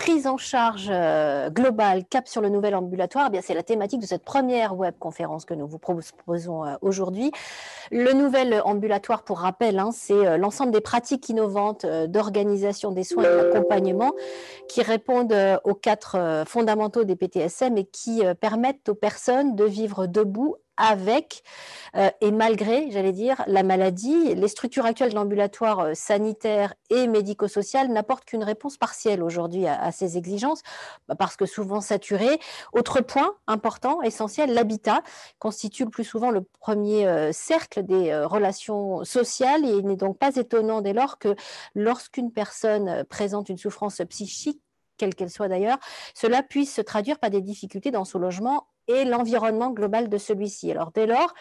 prise en charge euh, globale, cap sur le nouvel ambulatoire, eh bien c'est la thématique de cette première web conférence que nous vous proposons euh, aujourd'hui. Le nouvel ambulatoire, pour rappel, hein, c'est euh, l'ensemble des pratiques innovantes d'organisation des soins et d'accompagnement qui répondent aux quatre fondamentaux des PTSM et qui permettent aux personnes de vivre debout avec euh, et malgré, j'allais dire, la maladie. Les structures actuelles de l'ambulatoire euh, sanitaire et médico-social n'apportent qu'une réponse partielle aujourd'hui à, ces exigences, bah, parce que souvent saturées. Autre point important, essentiel, l'habitat constitue le plus souvent le premier euh, cercle des relations sociales et il n'est donc pas étonnant dès lors que lorsqu'une personne présente une souffrance psychique, quelle qu'elle soit d'ailleurs, cela puisse se traduire par des difficultés dans son logement et l'environnement global de celui-ci. Alors dès lors,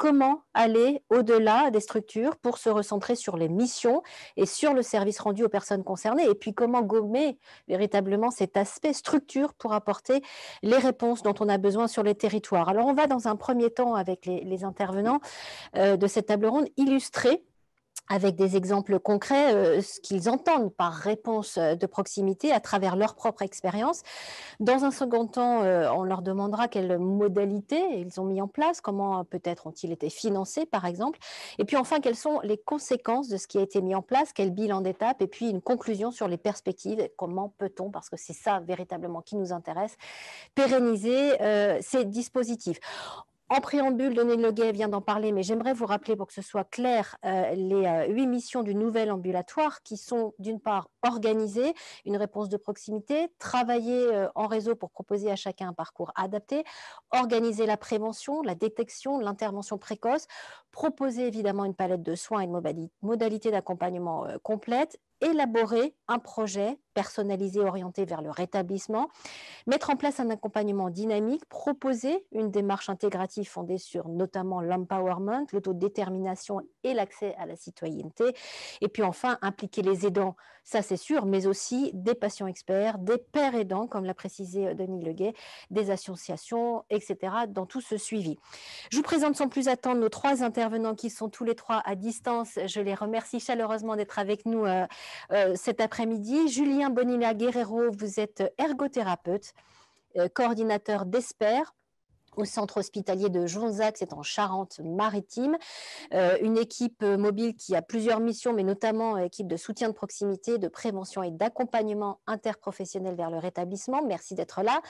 comment aller au-delà des structures pour se recentrer sur les missions et sur le service rendu aux personnes concernées? Et puis comment gommer véritablement cet aspect structure pour apporter les réponses dont on a besoin sur les territoires? Alors on va dans un premier temps avec les, intervenants euh, de cette table ronde illustrer avec des exemples concrets, euh, ce qu'ils entendent par réponse euh, de proximité à travers leur propre expérience. Dans un second temps, euh, on leur demandera quelles modalités ils ont mis en place, comment peut-être ont-ils été financés, par exemple. Et puis enfin, quelles sont les conséquences de ce qui a été mis en place, quel bilan d'étape, et puis une conclusion sur les perspectives, comment peut-on, parce que c'est ça véritablement qui nous intéresse, pérenniser ces dispositifs. En préambule, Denis Leguet vient d'en parler, mais j'aimerais vous rappeler pour que ce soit clair euh, les euh, huit missions du nouvel ambulatoire qui sont d'une part organiser une réponse de proximité, travailler euh, en réseau pour proposer à chacun un parcours adapté, organiser la prévention, la détection, l'intervention précoce, proposer évidemment une palette de soins et de modalités d'accompagnement complète, élaborer un projet personnalisé orienté vers le rétablissement, mettre en place un accompagnement dynamique, proposer une démarche intégrative fondée sur notamment l'empowerment, l'autodétermination et l'accès à la citoyenneté, et puis enfin impliquer les aidants, ça c'est sûr, mais aussi des patients experts, des pères aidants, comme l'a précisé euh, Denis Leguet, des associations, etc., dans tout ce suivi. Je vous présente sans plus attendre nos trois intervenants qui sont tous les trois à distance. Je les remercie chaleureusement d'être avec nous euh, euh, cet après-midi. Julien Bonilla Guerrero, vous êtes ergothérapeute, coordinateur d'ESPER, au centre hospitalier de Jonzac, c'est en Charente-Maritime. Euh, une équipe mobile qui a plusieurs missions, mais notamment une équipe de soutien de proximité, de prévention et d'accompagnement interprofessionnel vers le rétablissement. Merci d'être là.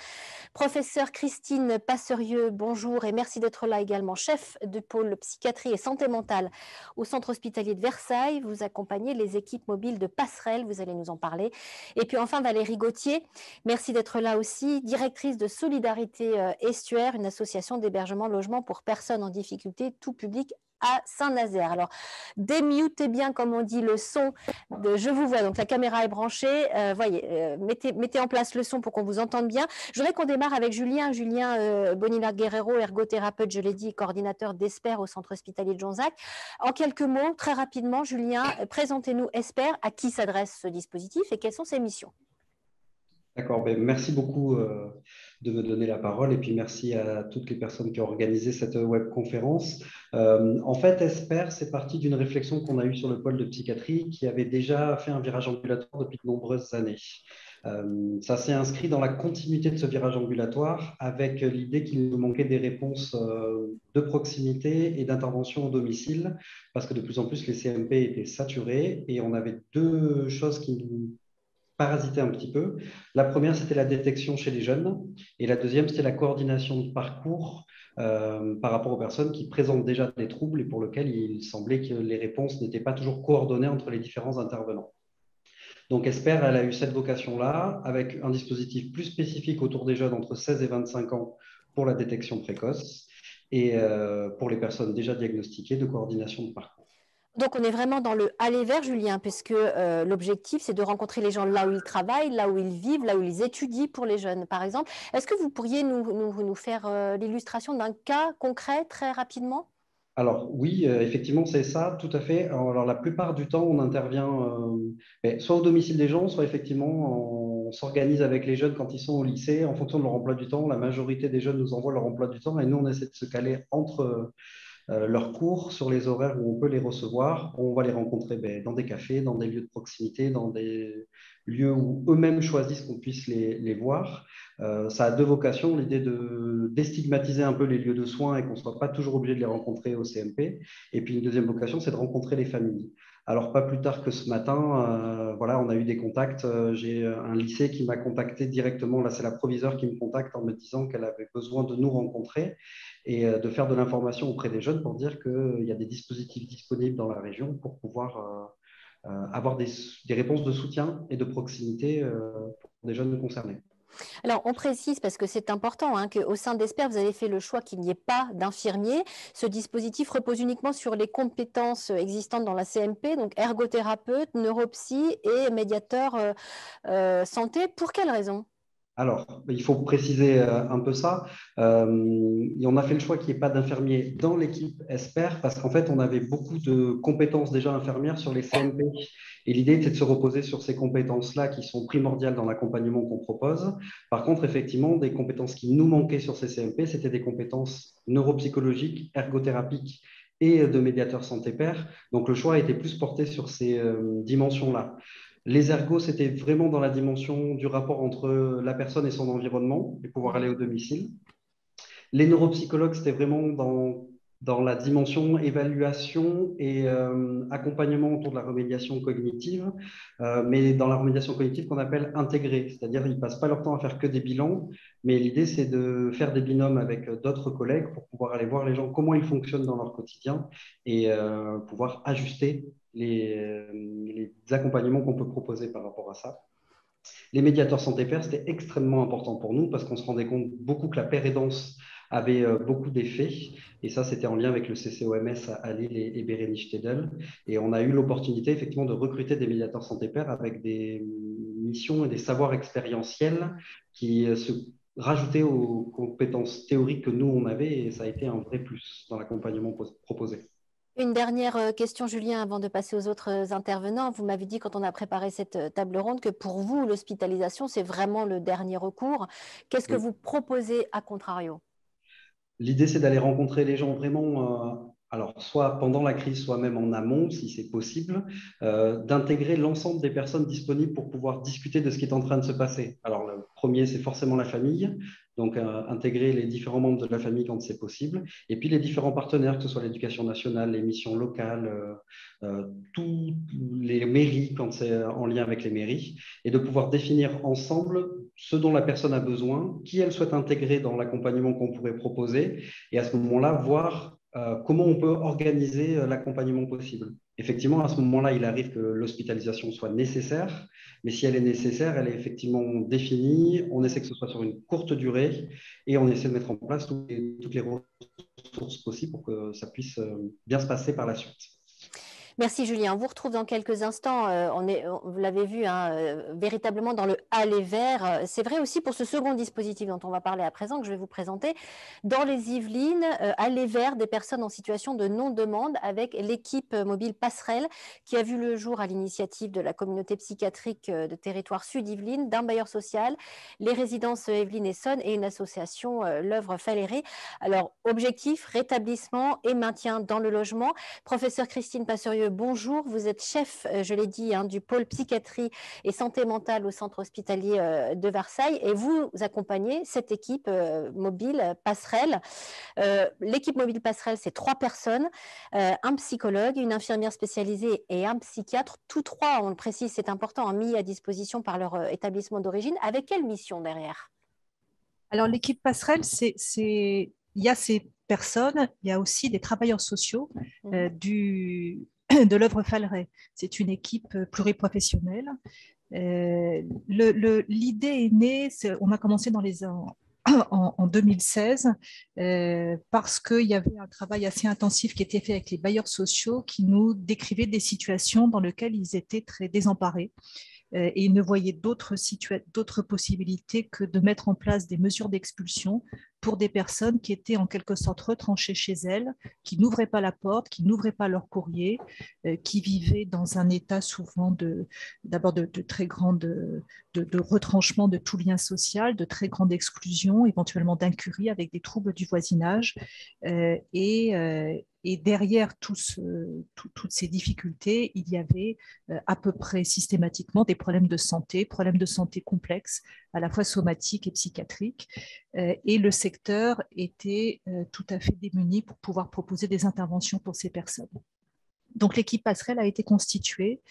Professeur Christine Passerieux, bonjour et merci d'être là également. Chef du pôle psychiatrie et santé mentale au centre hospitalier de Versailles. Vous accompagnez les équipes mobiles de Passerelle, vous allez nous en parler. Et puis enfin, Valérie Gauthier, merci d'être là aussi, directrice de Solidarité euh, Estuaire, une association d'hébergement logement pour personnes en difficulté, tout public à Saint-Nazaire. Alors, démutez bien, comme on dit, le son Je vous vois. Donc, la caméra est branchée. Euh, voyez, euh, mettez, mettez, en place le son pour qu'on vous entende bien. Je voudrais qu'on démarre avec Julien. Julien euh, Bonilla Guerrero, ergothérapeute, je l'ai dit, coordinateur d'ESPER au centre hospitalier de Jonzac. En quelques mots, très rapidement, Julien, présentez-nous ESPER, à qui s'adresse ce dispositif et quelles sont ses missions? D'accord, ben, merci beaucoup euh, de me donner la parole et puis merci à toutes les personnes qui ont organisé cette webconférence. Euh, en fait, ESPER, c'est parti d'une réflexion qu'on a eue sur le pôle de psychiatrie qui avait déjà fait un virage ambulatoire depuis de nombreuses années. Euh, ça s'est inscrit dans la continuité de ce virage ambulatoire avec l'idée qu'il nous manquait des réponses de proximité et d'intervention au domicile parce que de plus en plus les CMP étaient saturés et on avait deux choses qui nous parasiter un petit peu. La première, c'était la détection chez les jeunes. Et la deuxième, c'était la coordination de parcours euh, par rapport aux personnes qui présentent déjà des troubles et pour lesquels il semblait que les réponses n'étaient pas toujours coordonnées entre les différents intervenants. Donc, Esper, elle a eu cette vocation-là, avec un dispositif plus spécifique autour des jeunes entre 16 et 25 ans pour la détection précoce et euh, pour les personnes déjà diagnostiquées de coordination de parcours. Donc, on est vraiment dans le aller vers, Julien, puisque euh, l'objectif, c'est de rencontrer les gens là où ils travaillent, là où ils vivent, là où ils étudient pour les jeunes, par exemple. Est-ce que vous pourriez nous, nous, faire euh, l'illustration d'un cas concret très rapidement? Alors oui, euh, effectivement, c'est ça, tout à fait. Alors la plupart du temps, on intervient soit au domicile des gens, soit effectivement, on s'organise avec les jeunes quand ils sont au lycée en fonction de leur emploi du temps. La majorité des jeunes nous envoient leur emploi du temps et nous, on essaie de se caler entre leurs cours sur les horaires où on peut les recevoir. On va les rencontrer ben, dans des cafés, dans des lieux de proximité, dans des lieux où eux-mêmes choisissent qu'on puisse les, les voir. ça a deux vocations, l'idée de déstigmatiser un peu les lieux de soins et qu'on ne soit pas toujours obligé de les rencontrer au CMP. Et puis une deuxième vocation, c'est de rencontrer les familles. Alors, pas plus tard que ce matin, euh, voilà, on a eu des contacts. Euh, j'ai un lycée qui m'a contacté directement. Là, c'est la proviseure qui me contacte en me disant qu'elle avait besoin de nous rencontrer et euh, de faire de l'information auprès des jeunes pour dire qu'il y a des dispositifs disponibles dans la région pour pouvoir avoir des, des, réponses de soutien et de proximité pour des jeunes concernés. Alors, on précise, parce que c'est important, hein, qu'au sein d'ESPER, vous avez fait le choix qu'il n'y ait pas d'infirmiers. Ce dispositif repose uniquement sur les compétences existantes dans la CMP, donc ergothérapeute, neuropsy et médiateur euh, euh, santé. Pour quelles raisons alors, il faut préciser euh, un peu ça. on a fait le choix qu'il n'y ait pas d'infirmiers dans l'équipe ESPER parce qu'en fait, on avait beaucoup de compétences déjà infirmières sur les CMP et l'idée était de se reposer sur ces compétences-là qui sont primordiales dans l'accompagnement qu'on propose. Par contre, effectivement, des compétences qui nous manquaient sur ces CMP, c'était des compétences neuropsychologiques, ergothérapiques et de médiateurs santé-père. Donc le choix a été plus porté sur ces euh, dimensions-là. Les ergos, c'était vraiment dans la dimension du rapport entre la personne et son environnement et pouvoir aller au domicile. Les neuropsychologues, c'était vraiment dans dans la dimension évaluation et euh, accompagnement autour de la remédiation cognitive, euh, mais dans la remédiation cognitive qu'on appelle intégrée, c'est-à-dire ils ne passent pas leur temps à faire que des bilans, mais l'idée c'est de faire des binômes avec d'autres collègues pour pouvoir aller voir les gens comment ils fonctionnent dans leur quotidien et euh, pouvoir ajuster les, accompagnements qu'on peut proposer par rapport à ça. Les médiateurs santé-père, c'était extrêmement important pour nous parce qu'on se rendait compte beaucoup que la paire aidance avait euh, beaucoup d'effets. Et ça, c'était en lien avec le CCOMS à Lille et, et Bérénice Stedel. Et on a eu l'opportunité, effectivement, de recruter des médiateurs santé-père avec des missions et des savoirs expérientiels qui euh, se rajoutaient aux compétences théoriques que nous, on avait. Et ça a été un vrai plus dans l'accompagnement proposé. Une dernière euh, question, Julien, avant de passer aux autres intervenants. Vous m'avez dit quand on a préparé cette table ronde que pour vous, l'hospitalisation, c'est vraiment le dernier recours. Qu'est-ce que vous proposez à contrario? L'idée, c'est d'aller rencontrer les gens vraiment, euh, alors soit pendant la crise, soit même en amont, si c'est possible, euh, d'intégrer l'ensemble des personnes disponibles pour pouvoir discuter de ce qui est en train de se passer. Alors, premier, c'est forcément la famille, donc euh, intégrer les différents membres de la famille quand c'est possible, et puis les différents partenaires, que ce soit l'éducation nationale, les missions locales, tous les mairies quand c'est en lien avec les mairies, et de pouvoir définir ensemble ce dont la personne a besoin, qui elle souhaite intégrer dans l'accompagnement qu'on pourrait proposer, et à ce moment-là, voir euh, comment on peut organiser euh, l'accompagnement possible. Effectivement, à ce moment-là, il arrive que l'hospitalisation soit nécessaire, mais si elle est nécessaire, elle est effectivement définie, on essaie que ce soit sur une courte durée, et on essaie de mettre en place toutes les, toutes les ressources possibles pour que ça puisse euh, bien se passer par la suite. Merci Julien. On vous retrouve dans quelques instants. Euh, vous l'avez vu, hein, euh, véritablement dans le aller vert. C'est vrai aussi pour ce second dispositif dont on va parler à présent, que je vais vous présenter. Dans les Yvelines, euh, aller vert des personnes en situation de non-demande avec l'équipe mobile Passerelle qui a vu le jour à l'initiative de la communauté psychiatrique de territoire sud-Yvelines, d'un bailleur social, les résidences Yvelines et Sonne et une association, l'œuvre Faléré. Alors, objectif, rétablissement et maintien dans le logement. Professeur Christine Passerieux, bonjour. Vous êtes chef, euh, je l'ai dit, hein, du pôle psychiatrie et santé mentale au centre hospitalier euh, de Versailles et vous accompagnez cette équipe euh, mobile passerelle. L'équipe mobile passerelle, c'est trois personnes, un psychologue, une infirmière spécialisée et un psychiatre. Tous trois, on le précise, c'est important, hein, mis à disposition par leur établissement d'origine. Avec quelle mission derrière? Alors l'équipe passerelle, c'est il y a ces personnes, il y a aussi des travailleurs sociaux mmh. du, de l'œuvre Falleret. C'est une équipe pluriprofessionnelle. Euh, L'idée est née, on a commencé dans les, en, en 2016 euh, parce qu'il y avait un travail assez intensif qui était fait avec les bailleurs sociaux qui nous décrivaient des situations dans lesquelles ils étaient très désemparés euh, et ils ne voyaient d'autres possibilités que de mettre en place des mesures d'expulsion pour des personnes qui étaient en quelque sorte retranchées chez elles, qui n'ouvraient pas la porte, qui n'ouvraient pas leur courrier, euh, qui vivaient dans un état souvent d'abord de, très grande de, retranchement de tout lien social, de très grande exclusion, éventuellement d'incurie avec des troubles du voisinage. Euh, et, derrière toutes ces difficultés, il y avait euh, à peu près systématiquement des problèmes de santé, problèmes de santé complexes, à la fois somatiques et psychiatriques. Euh, et le secteur était euh, tout à fait démuni pour pouvoir proposer des interventions pour ces personnes. Donc l'équipe passerelle a été constituée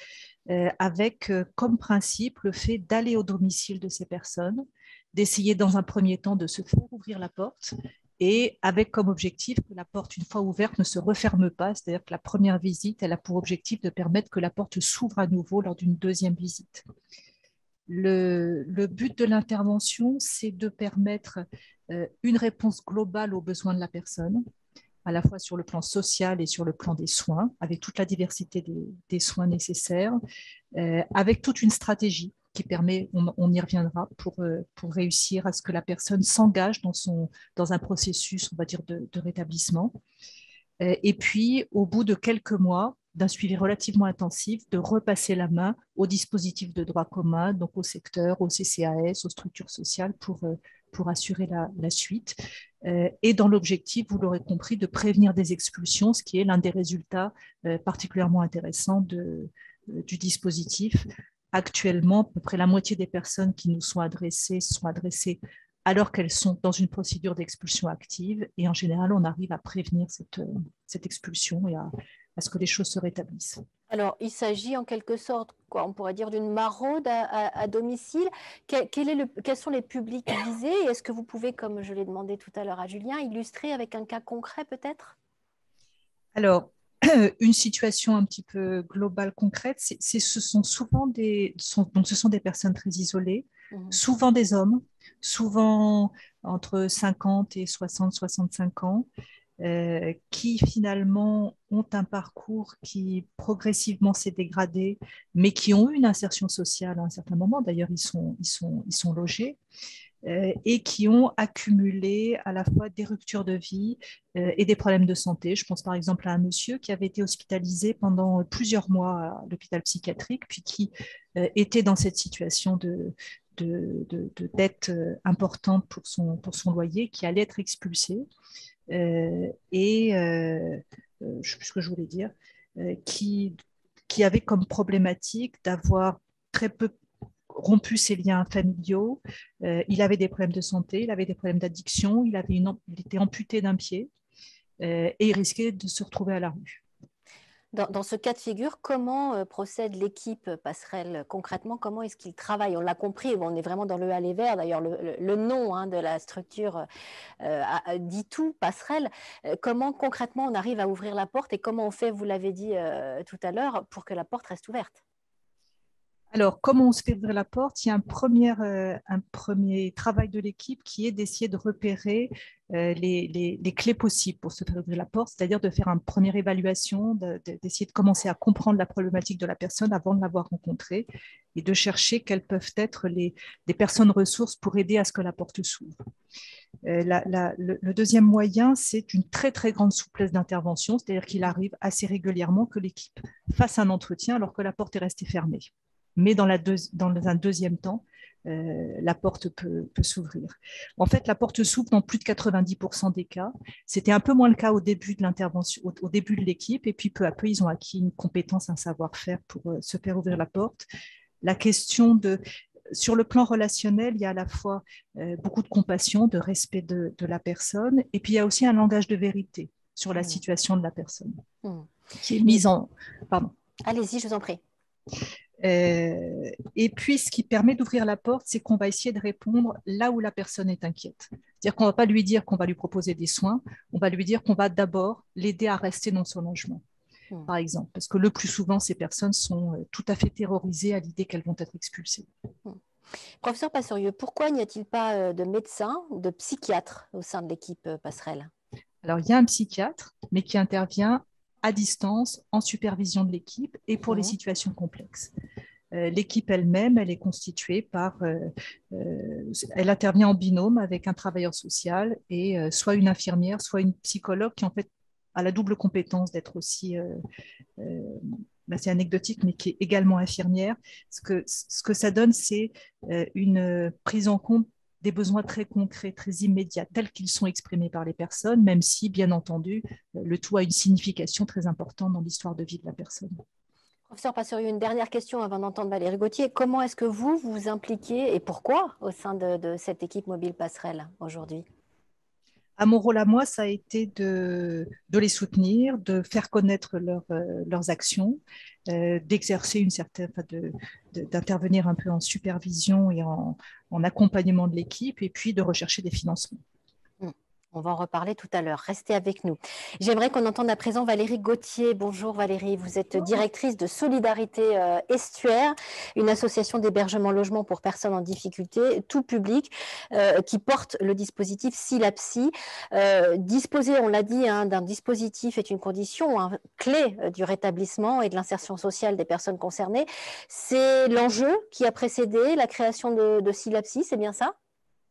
avec comme principe le fait d'aller au domicile de ces personnes, d'essayer dans un premier temps de se faire ouvrir la porte et avec comme objectif que la porte, une fois ouverte, ne se referme pas, c'est-à-dire que la première visite, elle a pour objectif de permettre que la porte s'ouvre à nouveau lors d'une deuxième visite. Le, but de l'intervention, c'est de permettre euh, une réponse globale aux besoins de la personne, à la fois sur le plan social et sur le plan des soins, avec toute la diversité des, soins nécessaires, euh, avec toute une stratégie qui permet, on, y reviendra, pour, euh, pour réussir à ce que la personne s'engage dans, dans un processus, on va dire, de, rétablissement. Euh, et puis, au bout de quelques mois, d'un suivi relativement intensif, de repasser la main aux dispositifs de droit commun, donc au secteur, au CCAS, aux structures sociales, pour, euh, pour assurer la, la suite. et dans l'objectif, vous l'aurez compris, de prévenir des expulsions, ce qui est l'un des résultats particulièrement intéressants de, du dispositif, actuellement, à peu près la moitié des personnes qui nous sont adressées sont adressées alors qu'elles sont dans une procédure d'expulsion active. Et en général, on arrive à prévenir cette, cette expulsion et à, ce que les choses se rétablissent. Alors, il s'agit en quelque sorte, quoi, on pourrait dire, d'une maraude à, domicile. Quel, est le, quels sont les publics visés? Est-ce que vous pouvez, comme je l'ai demandé tout à l'heure à Julien, illustrer avec un cas concret peut-être? Alors, une situation un petit peu globale, concrète, c'est, ce sont souvent des, donc ce sont des personnes très isolées, mmh. souvent des hommes, souvent entre 50 et 60, 65 ans, euh, qui finalement ont un parcours qui progressivement s'est dégradé, mais qui ont eu une insertion sociale à un certain moment. D'ailleurs, ils sont, ils sont, ils sont logés. Euh, et qui ont accumulé à la fois des ruptures de vie euh, et des problèmes de santé. Je pense par exemple à un monsieur qui avait été hospitalisé pendant plusieurs mois à l'hôpital psychiatrique, puis qui euh, était dans cette situation de, de, de, dette importante pour son, loyer, qui allait être expulsé. et je sais plus ce que je voulais dire, qui, qui avait comme problématique d'avoir très peu rompu ses liens familiaux, euh, il avait des problèmes de santé, il avait des problèmes d'addiction, il, avait une, il était amputé d'un pied euh, et il risquait de se retrouver à la rue. Dans, ce cas de figure, comment euh, procède l'équipe passerelle concrètement? Comment est-ce qu'il travaille On l'a compris, on est vraiment dans le aller vert. D'ailleurs, le, nom hein, de la structure dit tout, passerelle. comment concrètement on arrive à ouvrir la porte et comment on fait, vous l'avez dit tout à l'heure, pour que la porte reste ouverte? Alors, comment on se fait ouvrir la porte? Il y a un premier, euh, travail de l'équipe qui est d'essayer de repérer euh, les, les, clés possibles pour se faire ouvrir la porte, c'est-à-dire de faire une première évaluation, d'essayer de, commencer à comprendre la problématique de la personne avant de l'avoir rencontrée et de chercher quelles peuvent être les, personnes ressources pour aider à ce que la porte s'ouvre. Euh, le, le, deuxième moyen, c'est une très très grande souplesse d'intervention, c'est-à-dire qu'il arrive assez régulièrement que l'équipe fasse un entretien alors que la porte est restée fermée mais dans, la dans un deuxième temps, euh, la porte peut, s'ouvrir. En fait, la porte s'ouvre dans plus de 90% des cas. C'était un peu moins le cas au début de l'intervention, au, début de l'équipe, et puis peu à peu, ils ont acquis une compétence, un savoir-faire pour euh, se faire ouvrir la porte. La question de, sur le plan relationnel, il y a à la fois euh, beaucoup de compassion, de respect de, la personne, et puis il y a aussi un langage de vérité sur la mmh. situation de la personne mmh. qui est mise en. Pardon. Allez-y, je vous en prie. Euh, et puis, ce qui permet d'ouvrir la porte, c'est qu'on va essayer de répondre là où la personne est inquiète. C'est-à-dire qu'on ne va pas lui dire qu'on va lui proposer des soins, on va lui dire qu'on va d'abord l'aider à rester dans son logement, hmm. par exemple. Parce que le plus souvent, ces personnes sont euh, tout à fait terrorisées à l'idée qu'elles vont être expulsées. Hmm. Professeur Passerieux, pourquoi n'y a-t-il pas euh, de médecin ou de psychiatre au sein de l'équipe passerelle? Alors, il y a un psychiatre, mais qui intervient à distance, en supervision de l'équipe et pour les mmh. situations complexes. L'équipe elle-même, elle est constituée par, elle intervient en binôme avec un travailleur social et soit une infirmière, soit une psychologue qui en fait a la double compétence d'être aussi bah, c'est anecdotique, mais qui est également infirmière. Ce que, ce que ça donne, c'est une prise en compte des besoins très concrets, très immédiats, tels qu'ils sont exprimés par les personnes, même si, bien entendu, le tout a une signification très importante dans l'histoire de vie de la personne. Professeur Passerieu, une dernière question avant d'entendre Valérie Gauthier. Comment est-ce que vous vous impliquez et pourquoi au sein de, cette équipe mobile passerelle aujourd'hui? À mon rôle à moi, ça a été de, les soutenir, de faire connaître euh, leurs actions, euh, d'exercer une certaine, d'intervenir un peu en supervision et en accompagnement de l'équipe, et puis de rechercher des financements. On va en reparler tout à l'heure. Restez avec nous. J'aimerais qu'on entende à présent Valérie Gauthier. Bonjour Valérie, vous êtes directrice de Solidarité euh, Estuaire, une association d'hébergement logement pour personnes en difficulté, tout public, euh, qui porte le dispositif SILAPSI. Euh, disposer, on l'a dit, hein, d'un dispositif est une condition hein, clé du rétablissement et de l'insertion sociale des personnes concernées. C'est l'enjeu qui a précédé la création de, de SILAPSI, c'est bien ça?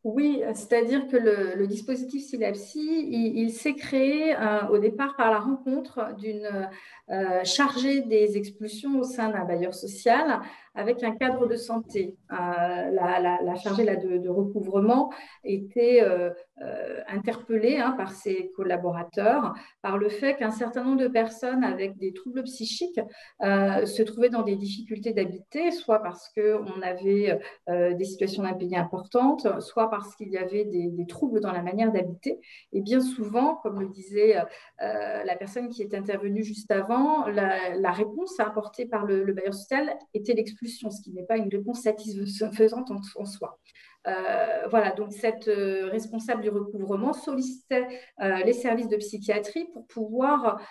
Oui, c'est-à-dire que le, dispositif SILAPSI, il, s'est créé euh, au départ par la rencontre d'une euh, chargée des expulsions au sein d'un bailleur social avec un cadre de santé. Euh, la, chargée de, recouvrement était euh, euh, interpellée hein, par ses collaborateurs par le fait qu'un certain nombre de personnes avec des troubles psychiques se trouvaient dans des difficultés d'habiter, soit parce qu'on avait des situations d'impayés importantes, soit parce qu'il y avait des, troubles dans la manière d'habiter. Et bien souvent, comme le disait la personne qui est intervenue juste avant, la, réponse apportée par le, le bailleur social était l'expulsion ce qui n'est pas une réponse satisfaisante en, soi. Euh, voilà, donc cette euh, responsable du recouvrement sollicitait euh, les services de psychiatrie pour pouvoir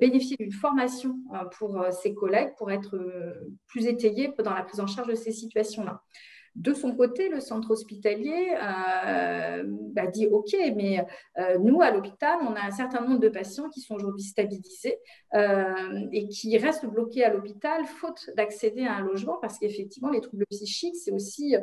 bénéficier d'une formation pour ses collègues, pour être plus étayés dans la prise en charge de ces situations-là. De son côté, le centre hospitalier euh, bah, dit OK, mais euh, nous, à l'hôpital, on a un certain nombre de patients qui sont aujourd'hui stabilisés euh, et qui restent bloqués à l'hôpital faute d'accéder à un logement parce qu'effectivement, les troubles psychiques, c'est aussi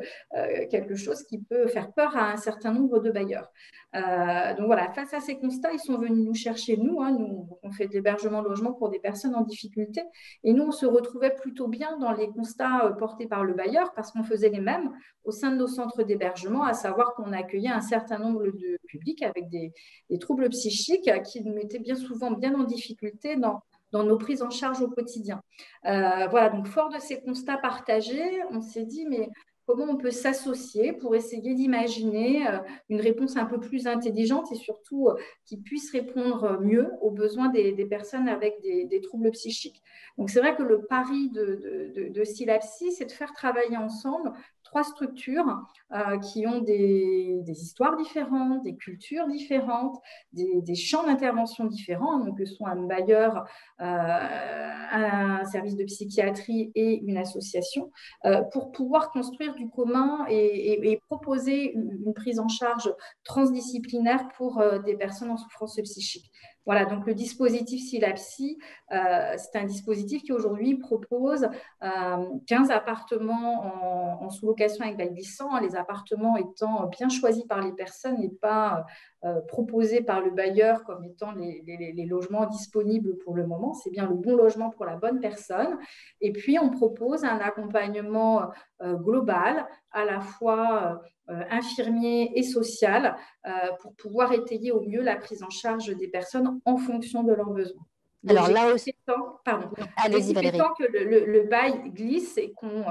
quelque chose qui peut faire peur à un certain nombre de bailleurs. donc voilà, face à ces constats, ils sont venus nous chercher, nous, hein, nous on fait de l'hébergement logement pour des personnes en difficulté, et nous, on se retrouvait plutôt bien dans les constats portés par le bailleur parce qu'on faisait les mêmes au sein de nos centres d'hébergement, à savoir qu'on accueillait un certain nombre de publics avec des, troubles psychiques qui nous mettaient bien souvent bien en difficulté dans, nos prises en charge au quotidien. Euh, voilà, donc fort de ces constats partagés, on s'est dit, mais comment on peut s'associer pour essayer d'imaginer euh, une réponse un peu plus intelligente et surtout euh, qui puisse répondre mieux aux besoins des, personnes avec des, troubles psychiques. Donc c'est vrai que le pari de, de, de Silapsi, c'est de faire travailler ensemble trois structures euh, qui ont des, histoires différentes, des cultures différentes, des, champs d'intervention différents, donc que sont un bailleur, euh, un service de psychiatrie et une association, euh, pour pouvoir construire du commun et, proposer une, prise en charge transdisciplinaire pour des personnes en souffrance psychique. Voilà, donc le dispositif SILAPSI, c'est un dispositif qui aujourd'hui propose 15 euh, appartements en, sous-location avec bail glissant, les appartements étant bien choisis par les personnes et pas euh, proposés par le bailleur comme étant les, logements disponibles pour le moment. C'est bien le bon logement pour la bonne personne. Et puis, on propose un accompagnement global, à la fois euh, infirmier et social euh, pour pouvoir étayer au mieux la prise en charge des personnes en fonction de leurs besoins. Alors là aussi, pardon, allez-y Valérie. que le, bail glisse et qu'on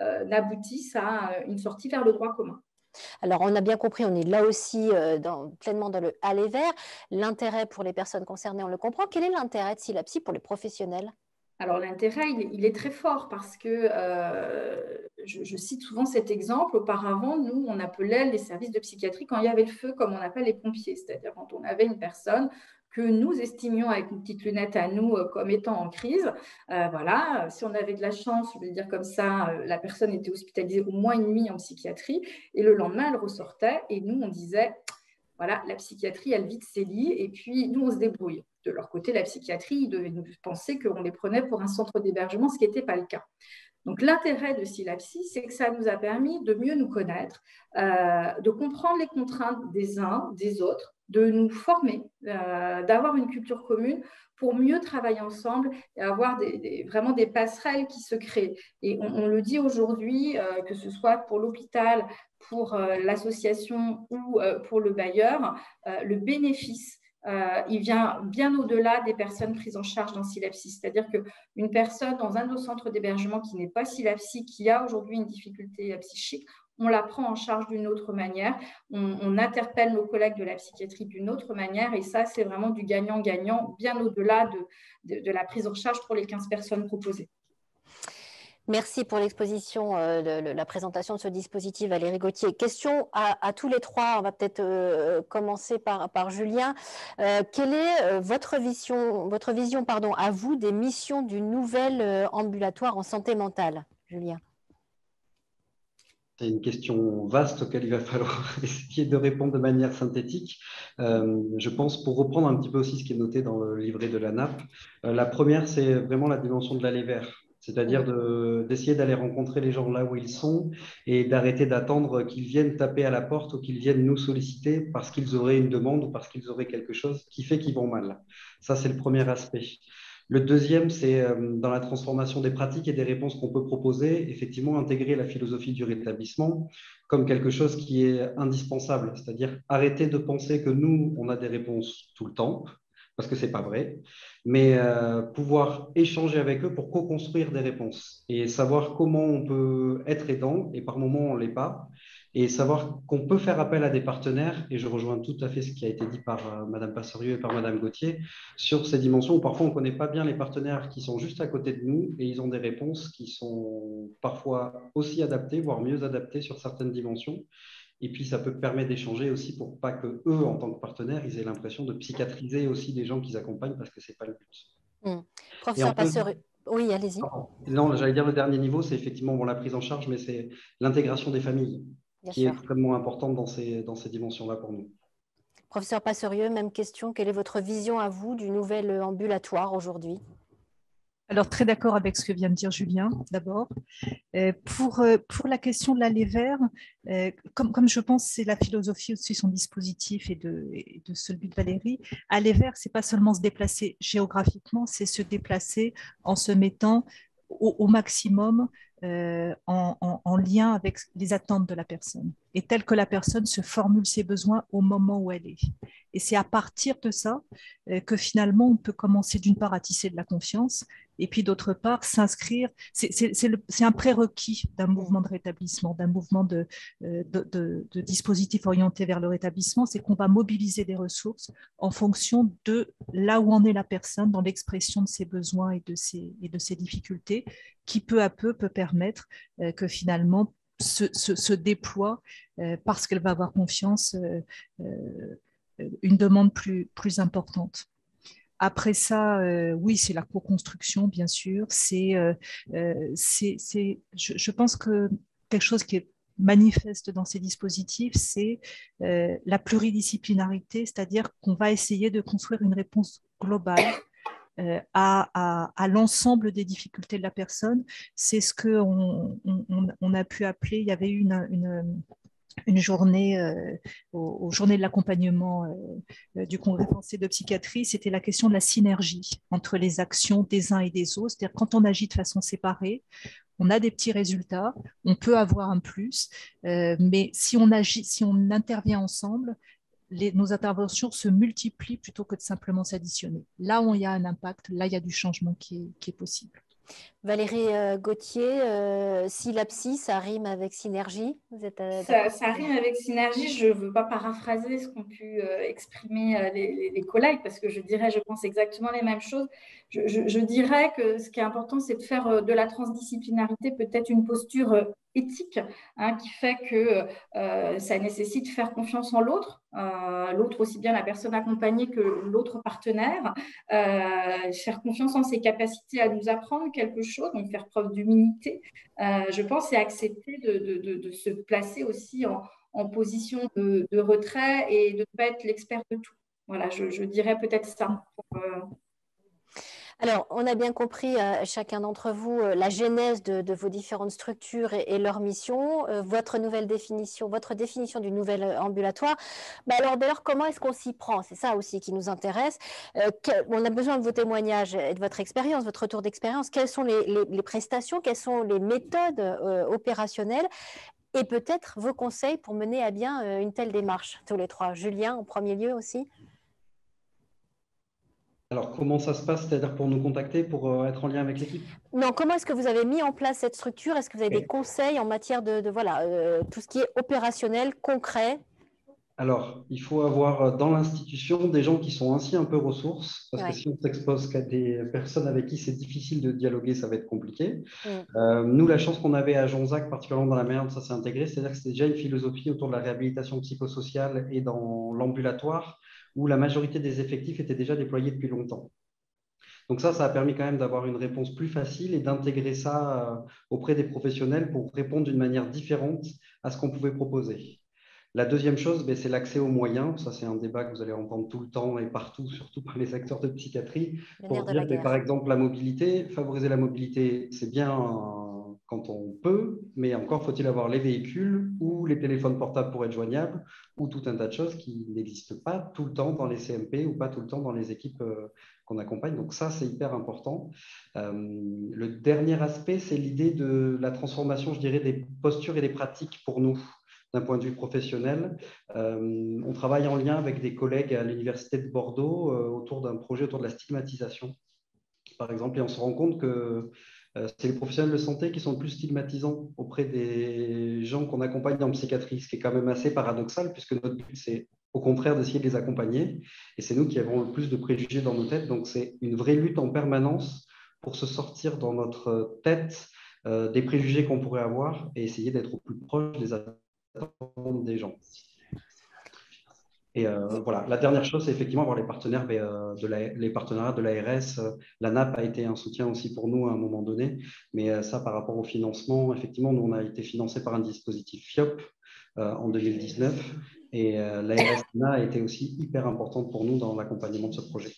euh, aboutisse à une sortie vers le droit commun. Alors, on a bien compris, on est là aussi dans, pleinement dans le aller vers. L'intérêt pour les personnes concernées, on le comprend. Quel est l'intérêt de SILAPSI pour les professionnels? Alors l'intérêt, il, est très fort parce que euh, je, cite souvent cet exemple. Auparavant, nous, on appelait les services de psychiatrie quand il y avait le feu, comme on appelle les pompiers, c'est-à-dire quand on avait une personne que nous estimions avec une petite lunette à nous euh, comme étant en crise. Euh, voilà, si on avait de la chance, je vais dire comme ça, la personne était hospitalisée au moins une nuit en psychiatrie et le lendemain, elle ressortait et nous, on disait, voilà, la psychiatrie, elle vide ses lits et puis nous, on se débrouille de leur côté, la psychiatrie, ils devaient nous penser qu'on les prenait pour un centre d'hébergement, ce qui n'était pas le cas. Donc l'intérêt de Silapsi, c'est que ça nous a permis de mieux nous connaître, euh, de comprendre les contraintes des uns, des autres, de nous former, euh, d'avoir une culture commune pour mieux travailler ensemble et avoir vraiment des passerelles qui se créent. Et on, le dit aujourd'hui, euh, que ce soit pour l'hôpital, pour l'association ou pour le bailleur, le bénéfice euh, il vient bien au-delà des personnes prises en charge dans SILAPSI. C'est-à-dire qu'une personne dans un de nos centres d'hébergement qui n'est pas SILAPSI, qui a aujourd'hui une difficulté psychique, on la prend en charge d'une autre manière, on, interpelle nos collègues de la psychiatrie d'une autre manière, et ça, c'est vraiment du gagnant-gagnant, bien au-delà de, la prise en charge pour les 15 personnes proposées. Merci pour l'exposition, euh, la présentation de ce dispositif, Valérie Gauthier. Question à, tous les trois. On va peut-être euh, commencer par, Julien. Euh, quelle est votre vision, votre vision pardon, à vous des missions du nouvel ambulatoire en santé mentale, Julien c'est une question vaste auquel il va falloir essayer de répondre de manière synthétique. je pense, pour reprendre un petit peu aussi ce qui est noté dans le livret de la NAP, la première, c'est vraiment la dimension de l'aller vers c'est-à-dire d'essayer d'aller rencontrer les gens là où ils sont et d'arrêter d'attendre qu'ils viennent taper à la porte ou qu'ils viennent nous solliciter parce qu'ils auraient une demande ou parce qu'ils auraient quelque chose qui fait qu'ils vont mal. Ça, c'est le premier aspect. Le deuxième, c'est euh, dans la transformation des pratiques et des réponses qu'on peut proposer, effectivement, intégrer la philosophie du rétablissement comme quelque chose qui est indispensable, c'est-à-dire arrêter de penser que nous, on a des réponses tout le temps, parce que ce n'est pas vrai, mais euh, pouvoir échanger avec eux pour co-construire des réponses et savoir comment on peut être aidant, et par moments on ne l'est pas, et savoir qu'on peut faire appel à des partenaires, et je rejoins tout à fait ce qui a été dit par euh, Madame et par Madame Gauthier, sur ces dimensions où parfois on ne connaît pas bien les partenaires qui sont juste à côté de nous, et ils ont des réponses qui sont parfois aussi adaptées, voire mieux adaptées sur certaines dimensions. Et puis, ça peut permettre d'échanger aussi pour pas que eux, en tant que partenaires, ils aient l'impression de psychiatriser aussi les gens qu'ils accompagnent parce que ce n'est pas le but. Mmh. Professeur Passeur, oui, allez-y. Non, j'allais dire le dernier niveau, c'est effectivement bon, la prise en charge, mais c'est l'intégration des familles qui est extrêmement importante dans ces, dans ces dimensions-là pour nous. Professeur Passerieux, même question. Quelle est votre vision à vous du nouvel ambulatoire aujourd'hui? Alors, très d'accord avec ce que vient de dire Julien, d'abord. Euh, pour, euh, pour la question de l'aller vers, euh, comme, comme je pense c'est la philosophie aussi son dispositif et de, de celui de Valérie, aller vers, c'est pas seulement se déplacer géographiquement, c'est se déplacer en se mettant au, maximum en, lien avec les attentes de la personne et telle que la personne se formule ses besoins au moment où elle est. Et c'est à partir de ça que finalement on peut commencer d'une part à tisser de la confiance et puis d'autre part s'inscrire, c'est un prérequis d'un mouvement de rétablissement, d'un mouvement de, euh, de, de, dispositif orienté vers le rétablissement, c'est qu'on va mobiliser des ressources en fonction de là où en est la personne dans l'expression de ses besoins et de ses, de difficultés, qui peu à peu peut permettre euh, que finalement se, déploie euh, parce qu'elle va avoir confiance une demande plus importante. Après ça, euh, oui, c'est la co-construction, bien sûr. C'est, euh, euh, c'est, je, pense que quelque chose qui est manifeste dans ces dispositifs, c'est la pluridisciplinarité, c'est-à-dire qu'on va essayer de construire une réponse globale à, à, l'ensemble des difficultés de la personne. C'est ce qu'on on, a pu appeler, il y avait une, une une journée euh, aux, journées de l'accompagnement euh, du Congrès français de psychiatrie, c'était la question de la synergie entre les actions des uns et des autres. C'est-à-dire quand on agit de façon séparée, on a des petits résultats, on peut avoir un plus, euh, mais si on agit, si on intervient ensemble, nos interventions se multiplient plutôt que de simplement s'additionner. Là où il y a un impact, là il y a du changement qui est possible. Valérie euh, Gauthier, euh, Silapsi, ça rime avec synergie Vous êtes, euh, ça, rime avec synergie. Je ne veux pas paraphraser ce qu'ont pu exprimer les, collègues parce que je dirais, je pense exactement les mêmes choses. Je, dirais que ce qui est important, c'est de faire de la transdisciplinarité peut-être une posture éthique hein, qui fait que ça nécessite de faire confiance en l'autre, l'autre aussi bien la personne accompagnée que l'autre partenaire, faire confiance en ses capacités à nous apprendre quelque chose, donc faire preuve d'humilité, euh, je pense, et accepter de, se placer aussi en, position de, retrait et de ne pas être l'expert de tout. Voilà, je, dirais peut-être ça. Euh, Alors, on a bien compris, euh, chacun d'entre vous, euh, la genèse de, vos différentes structures et, leur mission, euh, votre nouvelle définition, votre définition du nouvel ambulatoire. Bah, alors, d'ailleurs, comment est-ce qu'on s'y prend? C'est ça aussi qui nous intéresse. on a besoin de vos témoignages et de votre expérience, votre retour d'expérience. Quelles sont les, prestations, quelles sont les méthodes opérationnelles? Et peut-être vos conseils pour mener à bien une telle démarche, tous les trois. Julien, en premier lieu aussi. Alors, comment ça se passe, c'est-à-dire pour nous contacter, pour euh, être en lien avec l'équipe? Non, comment est-ce que vous avez mis en place cette structure? Est-ce que vous avez des conseils en matière de, voilà, euh, tout ce qui est opérationnel, concret? Alors, il faut avoir euh, dans l'institution des gens qui sont ainsi un peu ressources, parce que si on s'expose qu'à des personnes avec qui c'est difficile de dialoguer, ça va être compliqué. Mm. nous, la chance qu'on avait à Jonzac, particulièrement dans la manière dont ça s'est intégré, c'est-à-dire que c'était déjà une philosophie autour de la réhabilitation psychosociale et dans l'ambulatoire, où la majorité des effectifs étaient déjà déployés depuis longtemps. Donc ça, ça a permis quand même d'avoir une réponse plus facile et d'intégrer ça euh, auprès des professionnels pour répondre d'une manière différente à ce qu'on pouvait proposer. La deuxième chose, ben, c'est l'accès aux moyens. Ça, c'est un débat que vous allez entendre tout le temps et partout, surtout par les acteurs de psychiatrie, pour dire que, par exemple, la mobilité, favoriser la mobilité, c'est bien quand on peut, mais encore faut-il avoir les véhicules ou les téléphones portables pour être joignables ou tout un tas de choses qui n'existent pas tout le temps dans les CMP ou pas tout le temps dans les équipes euh, qu'on accompagne. Donc ça, c'est hyper important. Euh, le dernier aspect, c'est l'idée de la transformation, je dirais, des postures et des pratiques pour nous d'un point de vue professionnel. Euh, on travaille en lien avec des collègues à l'Université de Bordeaux autour d'un projet autour de la stigmatisation, par exemple, et on se rend compte que c'est les professionnels de santé qui sont le plus stigmatisants auprès des gens qu'on accompagne en psychiatrie, ce qui est quand même assez paradoxal, puisque notre but, c'est au contraire d'essayer de les accompagner. Et c'est nous qui avons le plus de préjugés dans nos têtes. Donc, c'est une vraie lutte en permanence pour se sortir dans notre tête euh, des préjugés qu'on pourrait avoir et essayer d'être au plus proche des attentes des gens. Et euh, voilà, la dernière chose, c'est effectivement avoir les partenaires, euh, de la, les partenariats de l'ARS. Euh, la NAP a été un soutien aussi pour nous à un moment donné, mais ça, par rapport au financement, effectivement, nous, on a été financé par un dispositif FIOP en 2019, et l'ARS a été aussi hyper importante pour nous dans l'accompagnement de ce projet.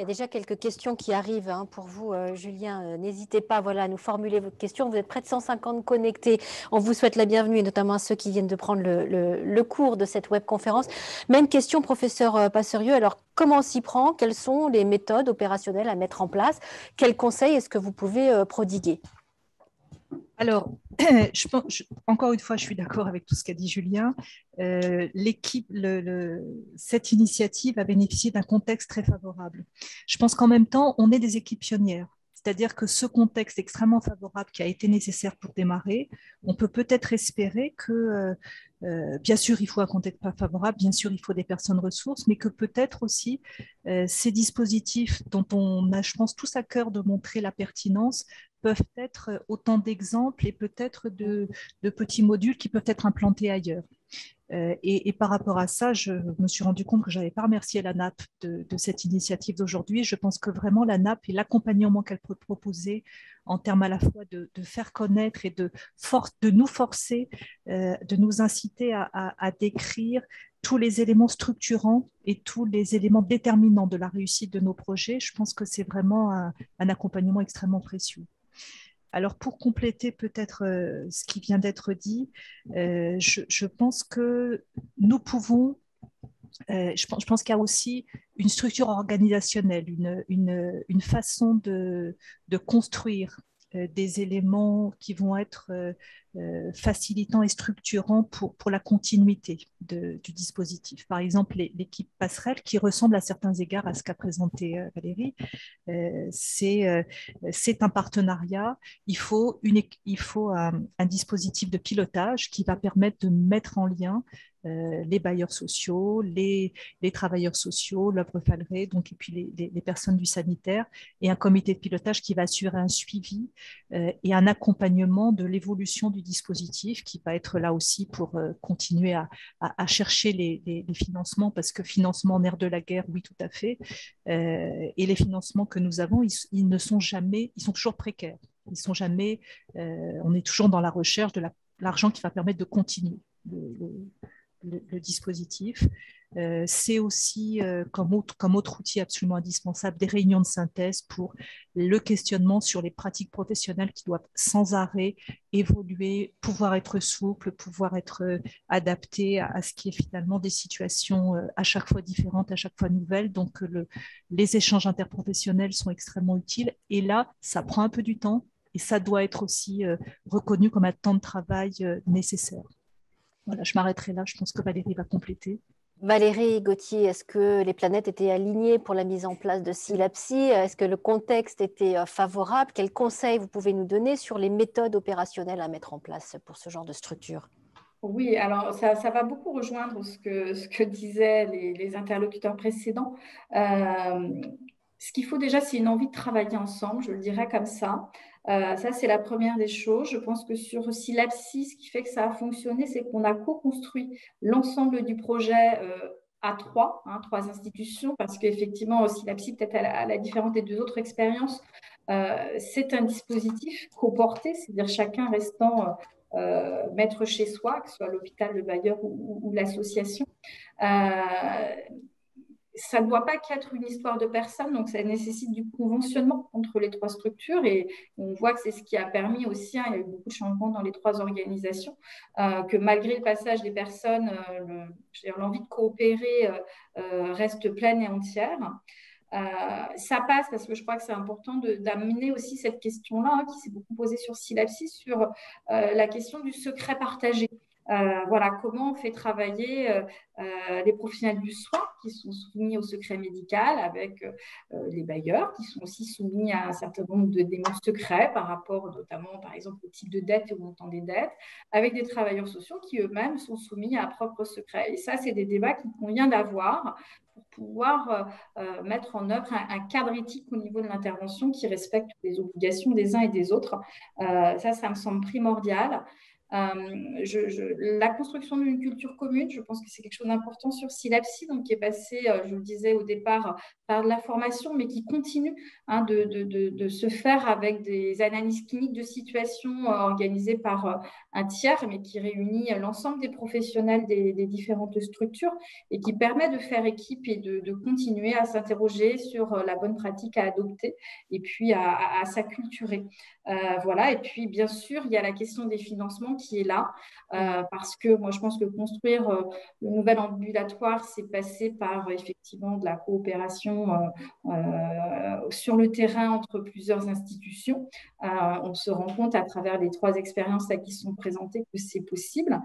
Il y a déjà quelques questions qui arrivent hein, pour vous, euh, Julien. Euh, n'hésitez pas voilà, à nous formuler votre question. Vous êtes près de 150 connectés. On vous souhaite la bienvenue, et notamment à ceux qui viennent de prendre le, cours de cette webconférence. Même question, professeur euh, Passerieux. Alors, comment s'y prend? Quelles sont les méthodes opérationnelles à mettre en place? Quels conseils est-ce que vous pouvez prodiguer? Alors, encore une fois, je suis d'accord avec tout ce qu'a dit Julien. Euh, l'équipe, cette initiative a bénéficié d'un contexte très favorable. Je pense qu'en même temps, on est des équipes pionnières. C'est-à-dire que ce contexte extrêmement favorable qui a été nécessaire pour démarrer, on peut peut-être espérer que, euh, euh, bien sûr, il faut un contexte pas favorable, bien sûr, il faut des personnes ressources, mais que peut-être aussi ces dispositifs dont on a, je pense, tous à cœur de montrer la pertinence, peuvent être autant d'exemples et peut-être de, petits modules qui peuvent être implantés ailleurs. Euh, et, par rapport à ça, je me suis rendu compte que je n'avais pas remercié la NAP de, cette initiative d'aujourd'hui. Je pense que vraiment la NAP et l'accompagnement qu'elle peut proposer en termes à la fois de, faire connaître et de, nous forcer, euh, de nous inciter à, décrire tous les éléments structurants et tous les éléments déterminants de la réussite de nos projets, je pense que c'est vraiment un accompagnement extrêmement précieux. Alors pour compléter peut-être euh, ce qui vient d'être dit, euh, je, pense que nous pouvons, euh, je pense, qu'il y a aussi une structure organisationnelle, une, façon de, construire des éléments qui vont être euh, euh, facilitants et structurants pour, pour la continuité du dispositif. Par exemple, l'équipe passerelle, qui ressemble à certains égards à ce qu'a présenté Valérie, c'est un partenariat. Il faut, une, il faut un, dispositif de pilotage qui va permettre de mettre en lien euh, les bailleurs sociaux, les, travailleurs sociaux, l'œuvre Faleret, donc, et puis les, personnes du sanitaire, et un comité de pilotage qui va assurer un suivi euh, et un accompagnement de l'évolution du dispositif, qui va être là aussi pour euh, continuer à, chercher les, financements, parce que financement en air de la guerre, oui, tout à fait, et les financements que nous avons, ils, ne sont jamais, ils sont toujours précaires. Ils sont jamais, on est toujours dans la recherche de l'argent qui va permettre de continuer le, dispositif. Euh, c'est aussi, euh, comme, autre, outil absolument indispensable, des réunions de synthèse pour le questionnement sur les pratiques professionnelles qui doivent sans arrêt évoluer, pouvoir être souples, pouvoir être adaptées à, ce qui est finalement des situations à chaque fois différentes, à chaque fois nouvelles. Donc, le, les échanges interprofessionnels sont extrêmement utiles. Et là, ça prend un peu du temps et ça doit être aussi reconnu comme un temps de travail nécessaire. Voilà, je m'arrêterai là. Je pense que Valérie va compléter. Valérie Gauthier, est-ce que les planètes étaient alignées pour la mise en place de SILAPSI Est-ce que le contexte était euh, favorable? Quels conseils vous pouvez nous donner sur les méthodes opérationnelles à mettre en place pour ce genre de structure? Oui, alors ça, va beaucoup rejoindre ce que, ce que disaient les, interlocuteurs précédents. Euh, ce qu'il faut déjà, c'est une envie de travailler ensemble, je le dirais comme ça. Euh, ça, c'est la première des choses. Je pense que sur Silapsi, ce qui fait que ça a fonctionné, c'est qu'on a co-construit l'ensemble du projet euh, à trois, hein, trois institutions, parce qu'effectivement, Silapsi, peut-être à, la différence des deux autres expériences, euh, c'est un dispositif co-porté, c'est-à-dire chacun restant maître chez soi, que ce soit l'hôpital, le bailleur ou, l'association ça ne doit pas qu'être une histoire de personnes, donc ça nécessite du conventionnement entre les trois structures et on voit que c'est ce qui a permis aussi, hein, il y a eu beaucoup de changements dans les trois organisations, euh, que malgré le passage des personnes, euh, l'envie de coopérer euh, reste pleine et entière. ça passe parce que je crois que c'est important d'amener aussi cette question-là hein, qui s'est beaucoup posée sur Silapsis, sur la question du secret partagé. Euh, voilà, comment on fait travailler euh, euh, les professionnels du soin qui sont soumis au secret médical avec les bailleurs qui sont aussi soumis à un certain nombre de démons secrets par rapport notamment, par exemple, au type de dette et au montant des dettes, avec des travailleurs sociaux qui eux-mêmes sont soumis à un propre secret. Et ça, c'est des débats qu'il convient d'avoir pour pouvoir mettre en œuvre un, cadre éthique au niveau de l'intervention qui respecte les obligations des uns et des autres. ça, ça me semble primordial. Euh, la construction d'une culture commune, je pense que c'est quelque chose d'important sur Silapsi, donc qui est passé, euh, je le disais au départ, par de la formation, mais qui continue hein, de, se faire avec des analyses cliniques de situation euh, organisées par un tiers, mais qui réunit l'ensemble des professionnels des, différentes structures et qui permet de faire équipe et de, continuer à s'interroger sur la bonne pratique à adopter et puis à s'acculturer. voilà, et puis bien sûr, il y a la question des financements qui est là, euh, parce que moi, je pense que construire euh, le nouvel ambulatoire, c'est passé par euh, effectivement de la coopération sur le terrain entre plusieurs institutions. on se rend compte à travers les trois expériences qui sont présentées que c'est possible.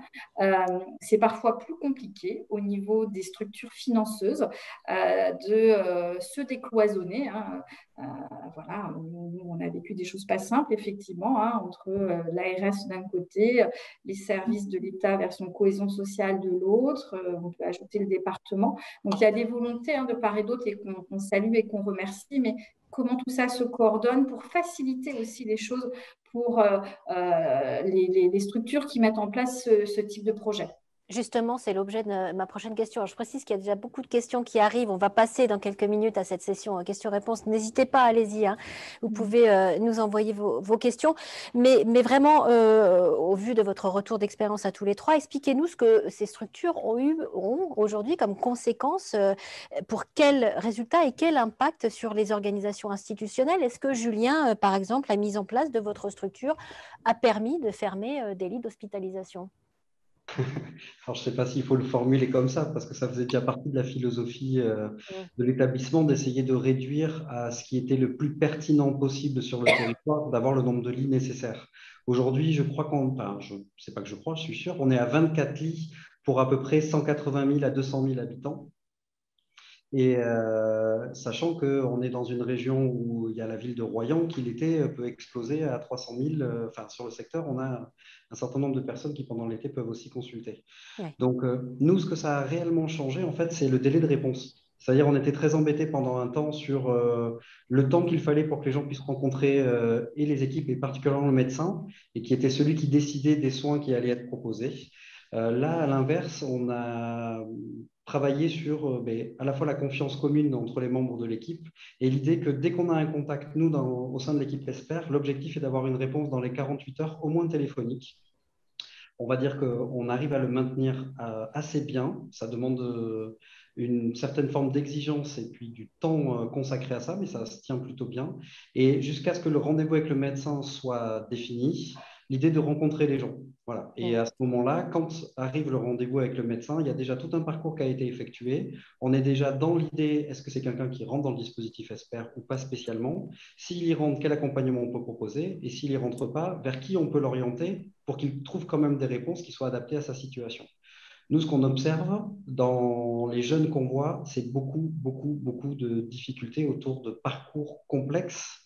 c'est parfois plus compliqué au niveau des structures financeuses de se décloisonner. Hein. Voilà, on a vécu des choses pas simples, effectivement, hein, entre l'ARS d'un côté, les services de l'État vers son cohésion sociale de l'autre. Euh, on peut ajouter le département. Donc, il y a des volontés hein, de part et d'autre et qu'on salue et qu'on remercie, mais comment tout ça se coordonne pour faciliter aussi les choses pour euh, euh, les, structures qui mettent en place ce type de projet? Justement, c'est l'objet de ma prochaine question. je précise qu'il y a déjà beaucoup de questions qui arrivent. On va passer dans quelques minutes à cette session questions-réponses. N'hésitez pas, allez-y. Hein. Vous mm. pouvez euh, nous envoyer vos, questions. Mais, vraiment, euh, au vu de votre retour d'expérience à tous les trois, expliquez-nous ce que ces structures ont eu ont aujourd'hui comme conséquence, euh, pour quels résultats et quel impact sur les organisations institutionnelles. Est-ce que Julien, par exemple, la mise en place de votre structure a permis de fermer des lits d'hospitalisation? Alors, je ne sais pas s'il faut le formuler comme ça, parce que ça faisait déjà partie de la philosophie euh, de l'établissement d'essayer de réduire à ce qui était le plus pertinent possible sur le territoire, d'avoir le nombre de lits nécessaires. Aujourd'hui, je crois qu'on, enfin, je ne sais pas que je crois, je suis sûr, on est à 24 lits pour à peu près 180 000 à 200 000 habitants. Et euh, sachant qu'on est dans une région où il y a la ville de Royan qui l'été peut exploser à 300 000, euh, enfin sur le secteur, on a un certain nombre de personnes qui pendant l'été peuvent aussi consulter. Donc euh, nous, ce que ça a réellement changé, en fait, c'est le délai de réponse. C'est-à-dire, on était très embêtés pendant un temps sur le temps qu'il fallait pour que les gens puissent rencontrer et les équipes, et particulièrement le médecin, et qui était celui qui décidait des soins qui allaient être proposés. là, à l'inverse, on a travailler sur euh, ben, à la fois la confiance commune entre les membres de l'équipe et l'idée que dès qu'on a un contact, nous, au sein de l'équipe ESPER, l'objectif est d'avoir une réponse dans les 48 heures, au moins téléphonique, on va dire qu'on arrive à le maintenir assez bien. Ça demande une certaine forme d'exigence et puis du temps consacré à ça, mais ça se tient plutôt bien. Et jusqu'à ce que le rendez-vous avec le médecin soit défini, l'idée de rencontrer les gens. Voilà. Et à ce moment-là, quand arrive le rendez-vous avec le médecin, il y a déjà tout un parcours qui a été effectué. On est déjà dans l'idée, est-ce que c'est quelqu'un qui rentre dans le dispositif ESPER ou pas spécialement? S'il y rentre, quel accompagnement on peut proposer? Et s'il n'y rentre pas, vers qui on peut l'orienter pour qu'il trouve quand même des réponses qui soient adaptées à sa situation? Nous, ce qu'on observe dans les jeunes qu'on voit, c'est beaucoup, beaucoup, beaucoup de difficultés autour de parcours complexes,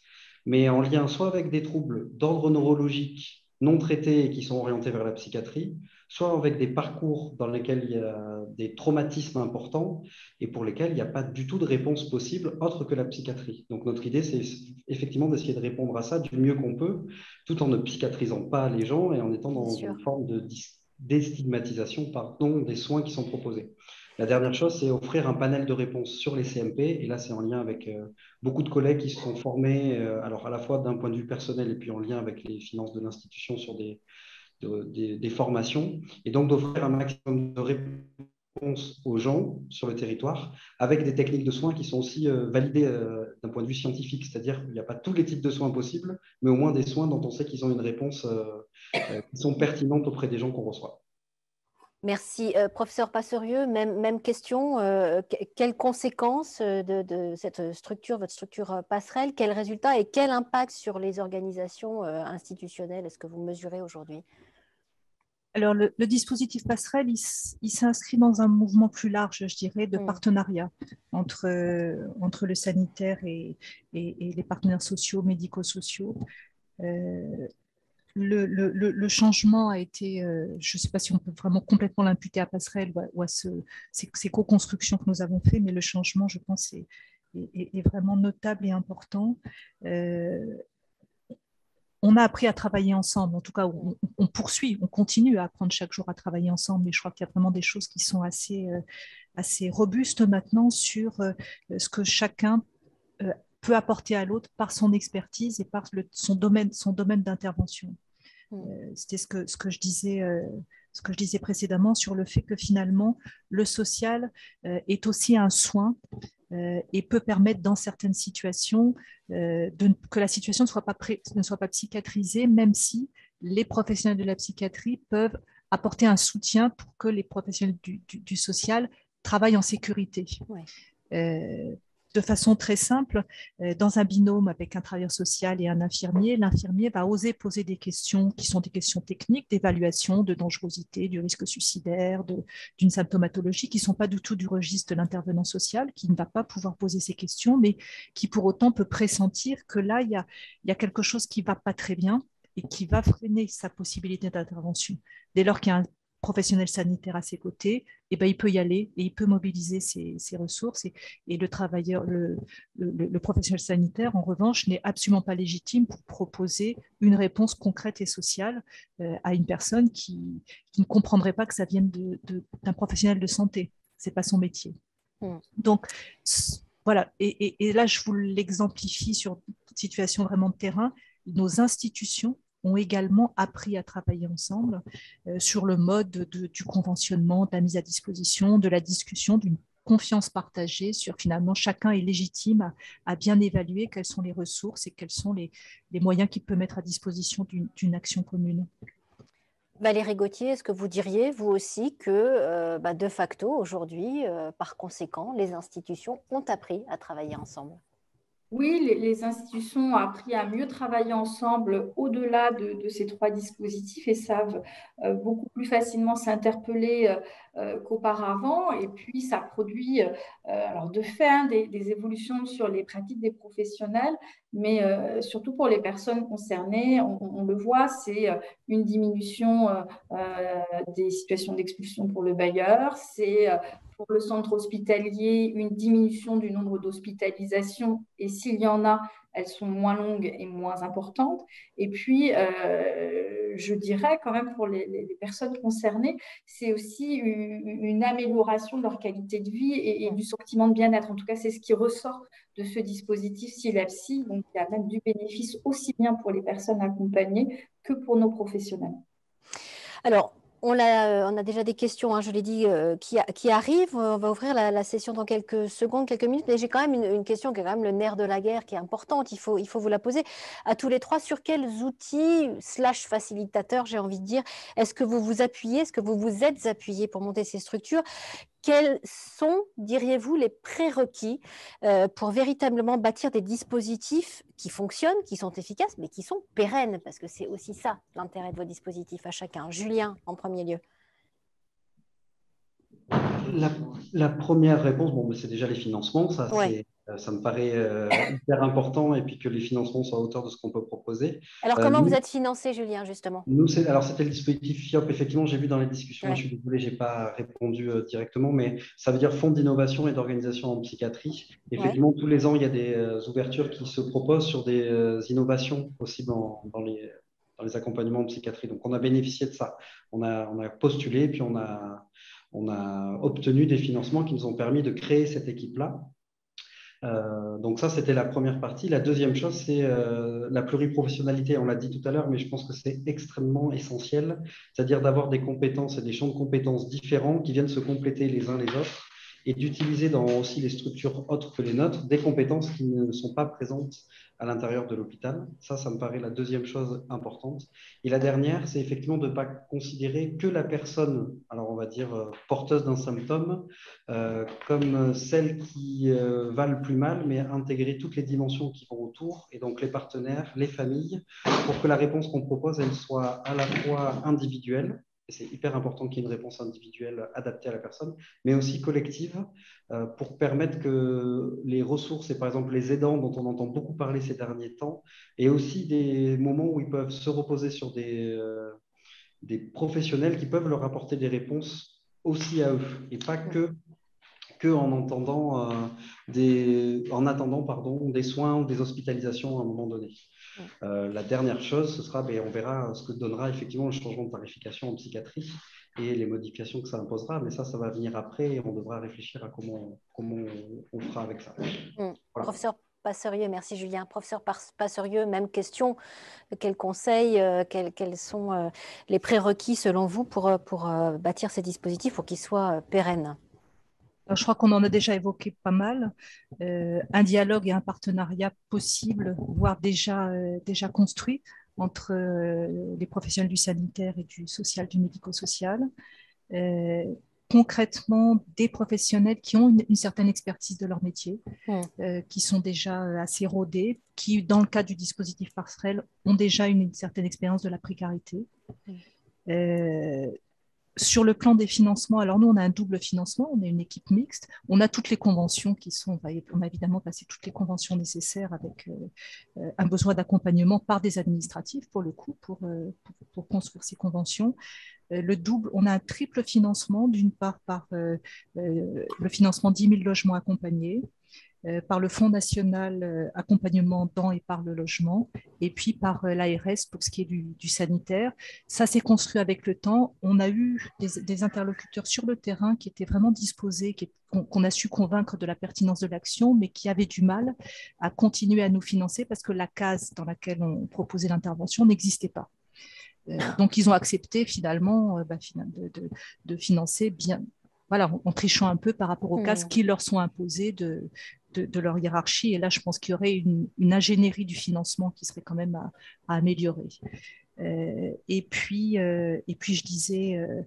mais en lien soit avec des troubles d'ordre neurologique non traités et qui sont orientés vers la psychiatrie, soit avec des parcours dans lesquels il y a des traumatismes importants et pour lesquels il n'y a pas du tout de réponse possible autre que la psychiatrie. Donc notre idée, c'est effectivement d'essayer de répondre à ça du mieux qu'on peut, tout en ne psychiatrisant pas les gens et en étant dans une forme de déstigmatisation pardon, des soins qui sont proposés. La dernière chose, c'est offrir un panel de réponses sur les CMP. Et là, c'est en lien avec euh, beaucoup de collègues qui se sont formés, euh, alors à la fois d'un point de vue personnel et puis en lien avec les finances de l'institution sur des, formations. Et donc d'offrir un maximum de réponses aux gens sur le territoire avec des techniques de soins qui sont aussi euh, validées d'un point de vue scientifique. C'est-à-dire qu'il n'y a pas tous les types de soins possibles, mais au moins des soins dont on sait qu'ils ont une réponse qui sont pertinentes auprès des gens qu'on reçoit. Merci. Euh, professeur Passerieux, même, même question. Euh, quelles conséquences euh, de, cette structure, votre structure passerelle, quels résultats et quel impact sur les organisations institutionnelles est-ce que vous mesurez aujourd'hui? Alors, le, dispositif passerelle, il, s'inscrit dans un mouvement plus large, je dirais, de mmh. partenariat entre, entre le sanitaire et, et, les partenaires sociaux, médico-sociaux le, changement a été, euh, je ne sais pas si on peut vraiment complètement l'imputer à Passerelle ou à, ces, co-constructions que nous avons fait, mais le changement, je pense, est, vraiment notable et important. Euh, on a appris à travailler ensemble, en tout cas, on, poursuit, on continue à apprendre chaque jour à travailler ensemble, mais je crois qu'il y a vraiment des choses qui sont assez, euh, assez robustes maintenant sur ce que chacun peut apporter à l'autre par son expertise et par son domaine, son domaine d'intervention. Mm. Euh, c'était ce que, ce, que je disais, euh, ce que je disais précédemment sur le fait que finalement, le social euh, est aussi un soin et peut permettre dans certaines situations de, que la situation ne soit, pas ne soit pas psychiatrisée, même si les professionnels de la psychiatrie peuvent apporter un soutien pour que les professionnels du, du, social travaillent en sécurité de façon très simple, euh, dans un binôme avec un travailleur social et un infirmier, l'infirmier va oser poser des questions qui sont des questions techniques d'évaluation, de dangerosité, du risque suicidaire, d'une symptomatologie qui ne sont pas du tout du registre de l'intervenant social, qui ne va pas pouvoir poser ces questions, mais qui pour autant peut pressentir que là, il y a, quelque chose qui ne va pas très bien et qui va freiner sa possibilité d'intervention. Dès lors qu'il y a un professionnel sanitaire à ses côtés, et eh ben, il peut y aller et il peut mobiliser ses, ressources. Et, le travailleur, le, le, professionnel sanitaire, en revanche, n'est absolument pas légitime pour proposer une réponse concrète et sociale euh, à une personne qui, ne comprendrait pas que ça vienne d'un professionnel de santé. C'est pas son métier. Hmm. Donc, voilà. Et, et là, je vous l'exemplifie sur une situation vraiment de terrain. Nos institutions ont également appris à travailler ensemble euh, sur le mode du conventionnement, de la mise à disposition, de la discussion, d'une confiance partagée sur finalement chacun est légitime à, bien évaluer quelles sont les ressources et quels sont les, moyens qu'il peut mettre à disposition d'une action commune. Valérie Gauthier, est-ce que vous diriez, vous aussi, que euh, bah, de facto, aujourd'hui, euh, par conséquent, les institutions ont appris à travailler ensemble? Oui, les, institutions ont appris à mieux travailler ensemble au-delà de, ces trois dispositifs et savent euh, beaucoup plus facilement s'interpeller euh, euh, qu'auparavant. Et puis, ça produit, alors de fait, hein, des, évolutions sur les pratiques des professionnels, mais surtout pour les personnes concernées, on, le voit, c'est une diminution des situations d'expulsion pour le bailleur, c'est pour le centre hospitalier une diminution du nombre d'hospitalisations et s'il y en a, elles sont moins longues et moins importantes. Et puis, euh, je dirais quand même pour les, personnes concernées, c'est aussi une, amélioration de leur qualité de vie et, du sentiment de bien-être. En tout cas, c'est ce qui ressort de ce dispositif SILAPSI. Donc, il y a même du bénéfice aussi bien pour les personnes accompagnées que pour nos professionnels. Alors, on, a, on a déjà des questions, hein, je l'ai dit, euh, qui, qui, arrivent. On va ouvrir la, session dans quelques secondes, quelques minutes, mais j'ai quand même une, question qui est quand même le nerf de la guerre, qui est importante. Il faut, il faut vous la poser à tous les trois. Sur quels outils, slash facilitateurs, j'ai envie de dire, est-ce que vous vous appuyez, est-ce que vous vous êtes appuyé pour monter ces structures? Quels sont, diriez-vous, les prérequis euh, pour véritablement bâtir des dispositifs qui fonctionnent, qui sont efficaces, mais qui sont pérennes Parce que c'est aussi ça l'intérêt de vos dispositifs à chacun. Julien, en premier lieu. La, première réponse, bon, c'est déjà les financements. Ça, euh, ça me paraît euh, hyper important et puis que les financements soient à hauteur de ce qu'on peut proposer. Alors, comment euh, vous êtes financé, Julien, justement? Nous, alors c'était le dispositif FIOP. Effectivement, j'ai vu dans les discussions, je suis désolé, je n'ai pas répondu directement, mais ça veut dire Fonds d'innovation et d'organisation en psychiatrie. Effectivement, tous les ans, il y a des ouvertures qui se proposent sur des innovations aussi dans, dans, les, dans les accompagnements en psychiatrie. Donc, on a bénéficié de ça. On a, on a postulé, puis on a, on a obtenu des financements qui nous ont permis de créer cette équipe-là. Euh, donc ça, c'était la première partie. La deuxième chose, c'est euh, la pluriprofessionnalité. On l'a dit tout à l'heure, mais je pense que c'est extrêmement essentiel, c'est-à-dire d'avoir des compétences et des champs de compétences différents qui viennent se compléter les uns les autres et d'utiliser dans aussi les structures autres que les nôtres des compétences qui ne sont pas présentes à l'intérieur de l'hôpital. Ça, ça me paraît la deuxième chose importante. Et la dernière, c'est effectivement de ne pas considérer que la personne, alors on va dire euh, porteuse d'un symptôme, euh, comme celle qui euh, va le plus mal, mais intégrer toutes les dimensions qui vont autour, et donc les partenaires, les familles, pour que la réponse qu'on propose, elle soit à la fois individuelle, c'est hyper important qu'il y ait une réponse individuelle adaptée à la personne, mais aussi collective euh, pour permettre que les ressources, et par exemple les aidants dont on entend beaucoup parler ces derniers temps, et aussi des moments où ils peuvent se reposer sur des, euh, des professionnels qui peuvent leur apporter des réponses aussi à eux, et pas que, que en, euh, des, en attendant pardon, des soins ou des hospitalisations à un moment donné. Euh, la dernière chose, ce sera, ben, on verra ce que donnera effectivement le changement de tarification en psychiatrie et les modifications que ça imposera, mais ça, ça va venir après et on devra réfléchir à comment, comment on fera avec ça. Mmh. Professeur Passerieux, merci Julien. Professeur Passerieux, même question. Quels conseils, euh, quels, sont euh, les prérequis selon vous pour, pour bâtir ces dispositifs pour qu'ils soient pérennes? Je crois qu'on en a déjà évoqué pas mal. Euh, un dialogue et un partenariat possible, voire déjà, euh, déjà construit entre euh, les professionnels du sanitaire et du social, du médico-social. concrètement, des professionnels qui ont une, certaine expertise de leur métier, mmh. qui sont déjà assez rodés, qui, dans le cas du dispositif passerelle, ont déjà une, certaine expérience de la précarité. Mmh sur le plan des financements, alors nous, on a un double financement, on est une équipe mixte, on a toutes les conventions qui sont, on a évidemment passé toutes les conventions nécessaires avec euh, euh, un besoin d'accompagnement par des administratifs, pour le coup, pour, euh, construire ces conventions. le double, on a un triple financement, d'une part par le financement 10 000 logements accompagnés, par le Fonds national euh, accompagnement dans et par le logement, et puis par euh, l'ARS pour ce qui est du, sanitaire. Ça s'est construit avec le temps. On a eu des, interlocuteurs sur le terrain qui étaient vraiment disposés, qu'on a su convaincre de la pertinence de l'action, mais qui avaient du mal à continuer à nous financer parce que la case dans laquelle on proposait l'intervention n'existait pas. donc, ils ont accepté finalement bah, de, financer bien, voilà, en trichant un peu par rapport aux cases mmh. qui leur sont imposées de, de, leur hiérarchie. Et là, je pense qu'il y aurait une, ingénierie du financement qui serait quand même à, améliorer. Euh, et, puis, euh, et puis, je disais, euh,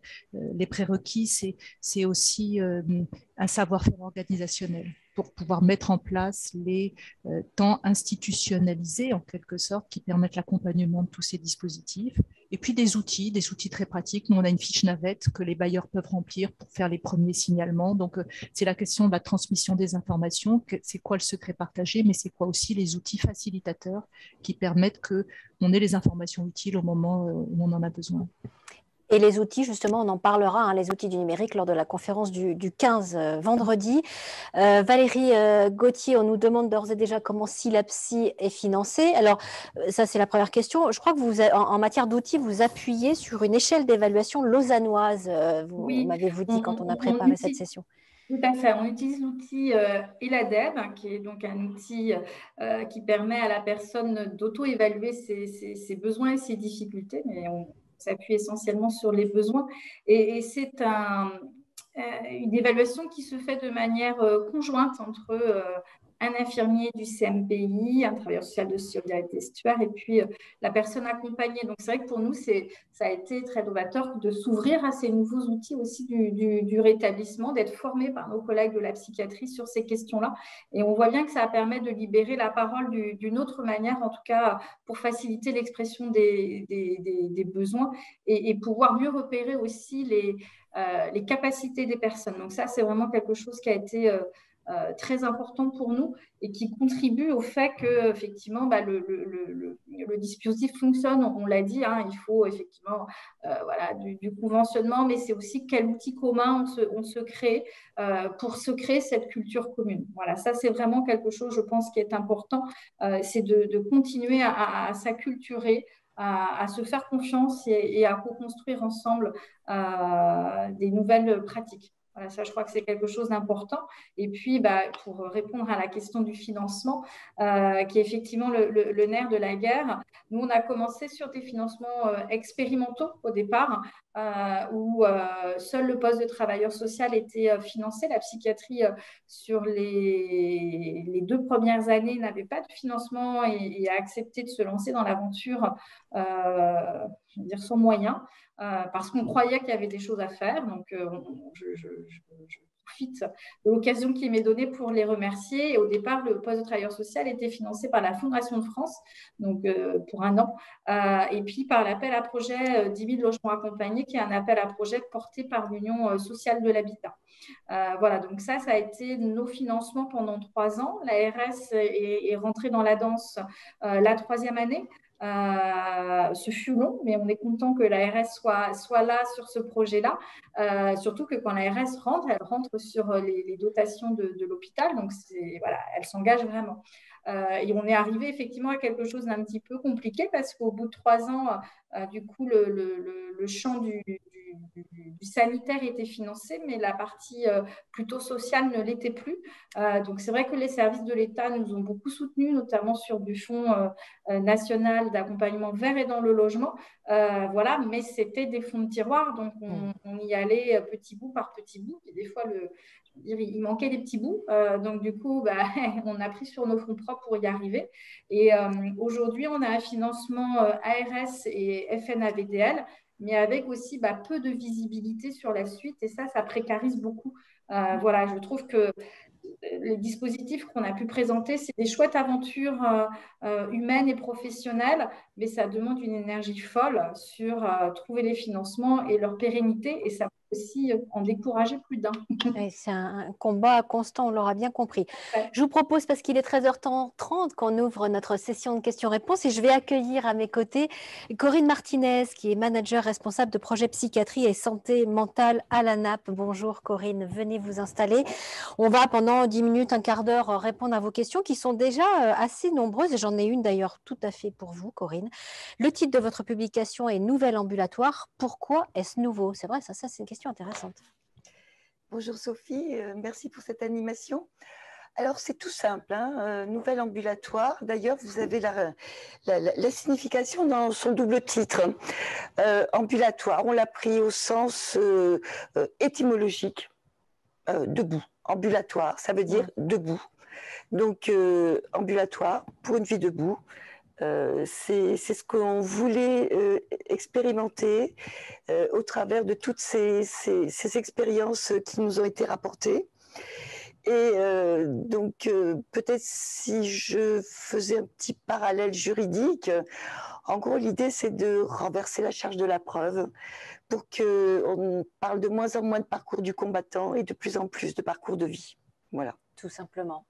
les prérequis, c'est aussi un savoir-faire organisationnel pour pouvoir mettre en place les temps institutionnalisés, en quelque sorte, qui permettent l'accompagnement de tous ces dispositifs. Et puis des outils, des outils très pratiques. Nous, on a une fiche navette que les bailleurs peuvent remplir pour faire les premiers signalements. Donc, euh, c'est la question de la transmission des informations. C'est quoi le secret partagé, mais c'est quoi aussi les outils facilitateurs qui permettent qu'on ait les informations utiles au moment euh, où on en a besoin. Et les outils, justement, on en parlera, hein, les outils du numérique, lors de la conférence du, 15 euh, vendredi. Euh, Valérie euh, Gauthier, on nous demande d'ores et déjà comment SILAPSI est financé. Alors, ça, c'est la première question. Je crois que vous, en, matière d'outils, vous appuyez sur une échelle d'évaluation lausannoise, vous m'avez-vous dit quand on a préparé cette session. Tout à fait. On utilise l'outil ELADEB, qui est donc un outil qui permet à la personne d'auto-évaluer ses, ses, besoins et ses difficultés. Mais on s'appuie essentiellement sur les besoins. Et, c'est un, une évaluation qui se fait de manière conjointe entre un infirmier du CMPI, un travailleur social de solidarité estuaire et puis euh, la personne accompagnée. Donc c'est vrai que pour nous, ça a été très novateur de s'ouvrir à ces nouveaux outils aussi du, rétablissement, d'être formé par nos collègues de la psychiatrie sur ces questions-là. Et on voit bien que ça permet de libérer la parole d'une autre manière, en tout cas pour faciliter l'expression des, besoins et, pouvoir mieux repérer aussi les, euh, les capacités des personnes. Donc ça, c'est vraiment quelque chose qui a été... Euh, euh, très important pour nous et qui contribue au fait que effectivement bah, le, dispositif fonctionne. On, l'a dit, hein, il faut effectivement euh, voilà, du, conventionnement, mais c'est aussi quel outil commun on se, crée euh, pour se créer cette culture commune. Voilà, ça c'est vraiment quelque chose, je pense, qui est important, c'est de, continuer à, à, s'acculturer. À, à, se faire confiance et, et à co-construire ensemble des nouvelles pratiques. Voilà, ça, je crois que c'est quelque chose d'important. Et puis, bah, pour répondre à la question du financement, euh, qui est effectivement le, nerf de la guerre, nous, on a commencé sur des financements euh, expérimentaux au départ, où seul le poste de travailleur social était financé. La psychiatrie, sur les, deux premières années, n'avait pas de financement et, a accepté de se lancer dans l'aventure, je sans moyens. Euh, parce qu'on croyait qu'il y avait des choses à faire. Donc, euh, je, profite de l'occasion qui m'est donnée pour les remercier. Au départ, le poste de travailleur social était financé par la Fondation de France, donc euh, pour un an, et puis par l'appel à projet 10 000 logements accompagnés, qui est un appel à projet porté par l'Union sociale de l'habitat. voilà, donc ça, ça a été nos financements pendant trois ans. L'ARS est rentrée dans la danse la troisième année euh, ce fut long, mais on est content que l'ARS soit, soit là sur ce projet-là. Euh, surtout que quand l'ARS rentre, elle rentre sur les, dotations de, l'hôpital, donc voilà, elle s'engage vraiment. Euh, et on est arrivé effectivement à quelque chose d'un petit peu compliqué parce qu'au bout de trois ans, du coup, le, le champ du, du, sanitaire était financé, mais la partie euh, plutôt sociale ne l'était plus. Euh, donc c'est vrai que les services de l'État nous ont beaucoup soutenus, notamment sur du Fonds euh, national d'accompagnement vert et dans le logement. voilà, mais c'était des fonds de tiroir, donc on, mm. y allait petit bout par petit bout. Et des fois, le, il manquait des petits bouts. donc, du coup, bah, on a pris sur nos fonds propres pour y arriver. Et aujourd'hui, on a un financement ARS et FNAVDL mais avec aussi bah, peu de visibilité sur la suite. Et ça, ça précarise beaucoup. Euh, voilà, je trouve que les dispositifs qu'on a pu présenter, c'est des chouettes aventures euh, euh, humaines et professionnelles, mais ça demande une énergie folle sur trouver les financements et leur pérennité. Et ça aussi en décourager plus d'un. c'est un combat constant, on l'aura bien compris. Je vous propose, parce qu'il est 13h30, qu'on ouvre notre session de questions-réponses et je vais accueillir à mes côtés Corinne Martinez, qui est manager responsable de projet psychiatrie et santé mentale à la NAP. Bonjour Corinne, venez vous installer. On va pendant 10 minutes, un quart d'heure répondre à vos questions qui sont déjà euh, assez nombreuses et j'en ai une d'ailleurs tout à fait pour vous, Corinne. Le titre de votre publication est Nouvelle ambulatoire. Pourquoi est-ce nouveau? C'est vrai, ça, ça c'est une question intéressante. Bonjour Sophie, euh, merci pour cette animation. Alors c'est tout simple, hein, euh, nouvel ambulatoire. D'ailleurs, vous avez la, la, signification dans son double titre. Euh, ambulatoire, on l'a pris au sens étymologique, debout. Ambulatoire, ça veut dire debout. Donc ambulatoire pour une vie debout. Euh, c'est ce qu'on voulait euh, expérimenter euh, au travers de toutes ces, expériences qui nous ont été rapportées. Et donc, peut-être si je faisais un petit parallèle juridique, en gros, l'idée, c'est de renverser la charge de la preuve pour qu'on parle de moins en moins de parcours du combattant et de plus en plus de parcours de vie. Voilà. Tout simplement.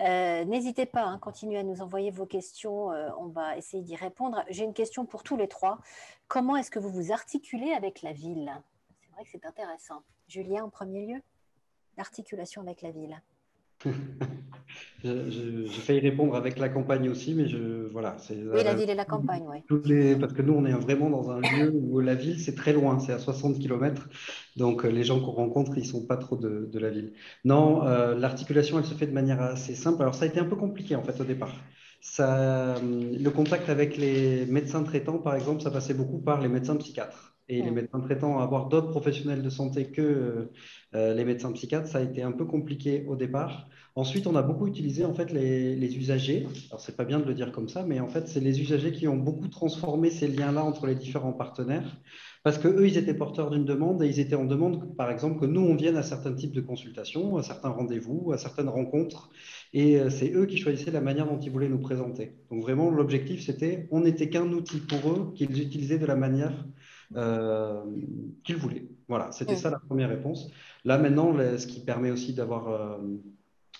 Euh, n'hésitez pas, hein, continuer à nous envoyer vos questions, euh, on va essayer d'y répondre. J'ai une question pour tous les trois. Comment est-ce que vous vous articulez avec la ville? C'est vrai que c'est intéressant. Julien, en premier lieu, l'articulation avec la ville. J'ai failli répondre avec la campagne aussi, mais je voilà. Oui, la ville et la campagne, oui. Parce que nous, on est vraiment dans un lieu où la ville, c'est très loin, c'est à 60 km. Donc, euh, les gens qu'on rencontre, ils sont pas trop de, de la ville. Non, euh, l'articulation, elle se fait de manière assez simple. Alors, ça a été un peu compliqué, en fait, au départ. ça, le contact avec les médecins traitants, par exemple, ça passait beaucoup par les médecins psychiatres. Et les médecins traitants, avoir d'autres professionnels de santé que euh, les médecins psychiatres, ça a été un peu compliqué au départ. Ensuite, on a beaucoup utilisé en fait les, les usagers. Alors, c'est pas bien de le dire comme ça, mais en fait, c'est les usagers qui ont beaucoup transformé ces liens-là entre les différents partenaires. Parce qu'eux, ils étaient porteurs d'une demande et ils étaient en demande, par exemple, que nous, on vienne à certains types de consultations, à certains rendez-vous, à certaines rencontres. Et euh, c'est eux qui choisissaient la manière dont ils voulaient nous présenter. Donc vraiment, l'objectif, c'était, on n'était qu'un outil pour eux qu'ils utilisaient de la manière euh, qu'ils voulaient. Voilà, c'était ça la première réponse. Là, maintenant, ce qui permet aussi d'avoir... Euh,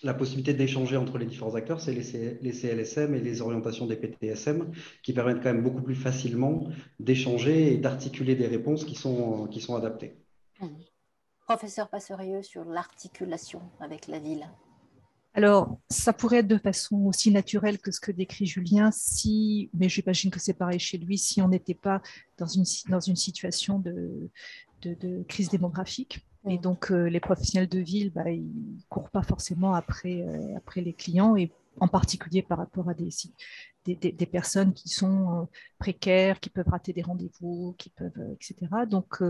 la possibilité d'échanger entre les différents acteurs, c'est les, CLSM et les orientations des PTSM qui permettent quand même beaucoup plus facilement d'échanger et d'articuler des réponses qui sont, qui sont adaptées. Mmh. Professeur Passerieux sur l'articulation avec la ville. Alors, ça pourrait être de façon aussi naturelle que ce que décrit Julien, si, mais j'imagine que c'est pareil chez lui, si on n'était pas dans une, dans une situation de, de crise démographique. Et donc, euh, les professionnels de ville, bah, ils ne courent pas forcément après, euh, après les clients, et en particulier par rapport à des, des, des, personnes qui sont euh, précaires, qui peuvent rater des rendez-vous, qui peuvent, etc. Donc,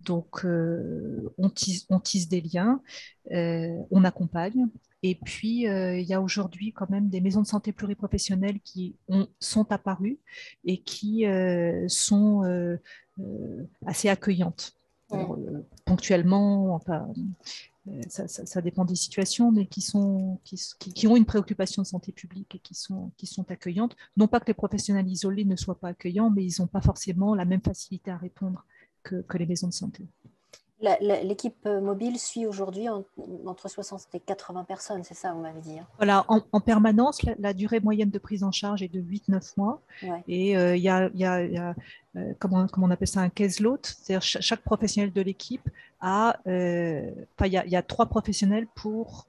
donc on, tisse, on tisse des liens, on accompagne. Et puis, il y a aujourd'hui quand même des maisons de santé pluriprofessionnelles qui ont, sont apparues et qui sont assez accueillantes. Euh, ponctuellement, enfin, euh, ça, dépend des situations, mais qui, sont, qui, ont une préoccupation de santé publique et qui sont, qui sont accueillantes. Non pas que les professionnels isolés ne soient pas accueillants, mais ils n'ont pas forcément la même facilité à répondre que, que les maisons de santé. L'équipe euh, mobile suit aujourd'hui entre 60 et 80 personnes, c'est ça, vous m'avez dit. Hein. Voilà, en, permanence, la, durée moyenne de prise en charge est de 8-9 mois. Et euh, il y a, y a, euh, comment, on appelle ça, un case load, c'est-à-dire chaque, professionnel de l'équipe a, enfin, il y, a, trois professionnels pour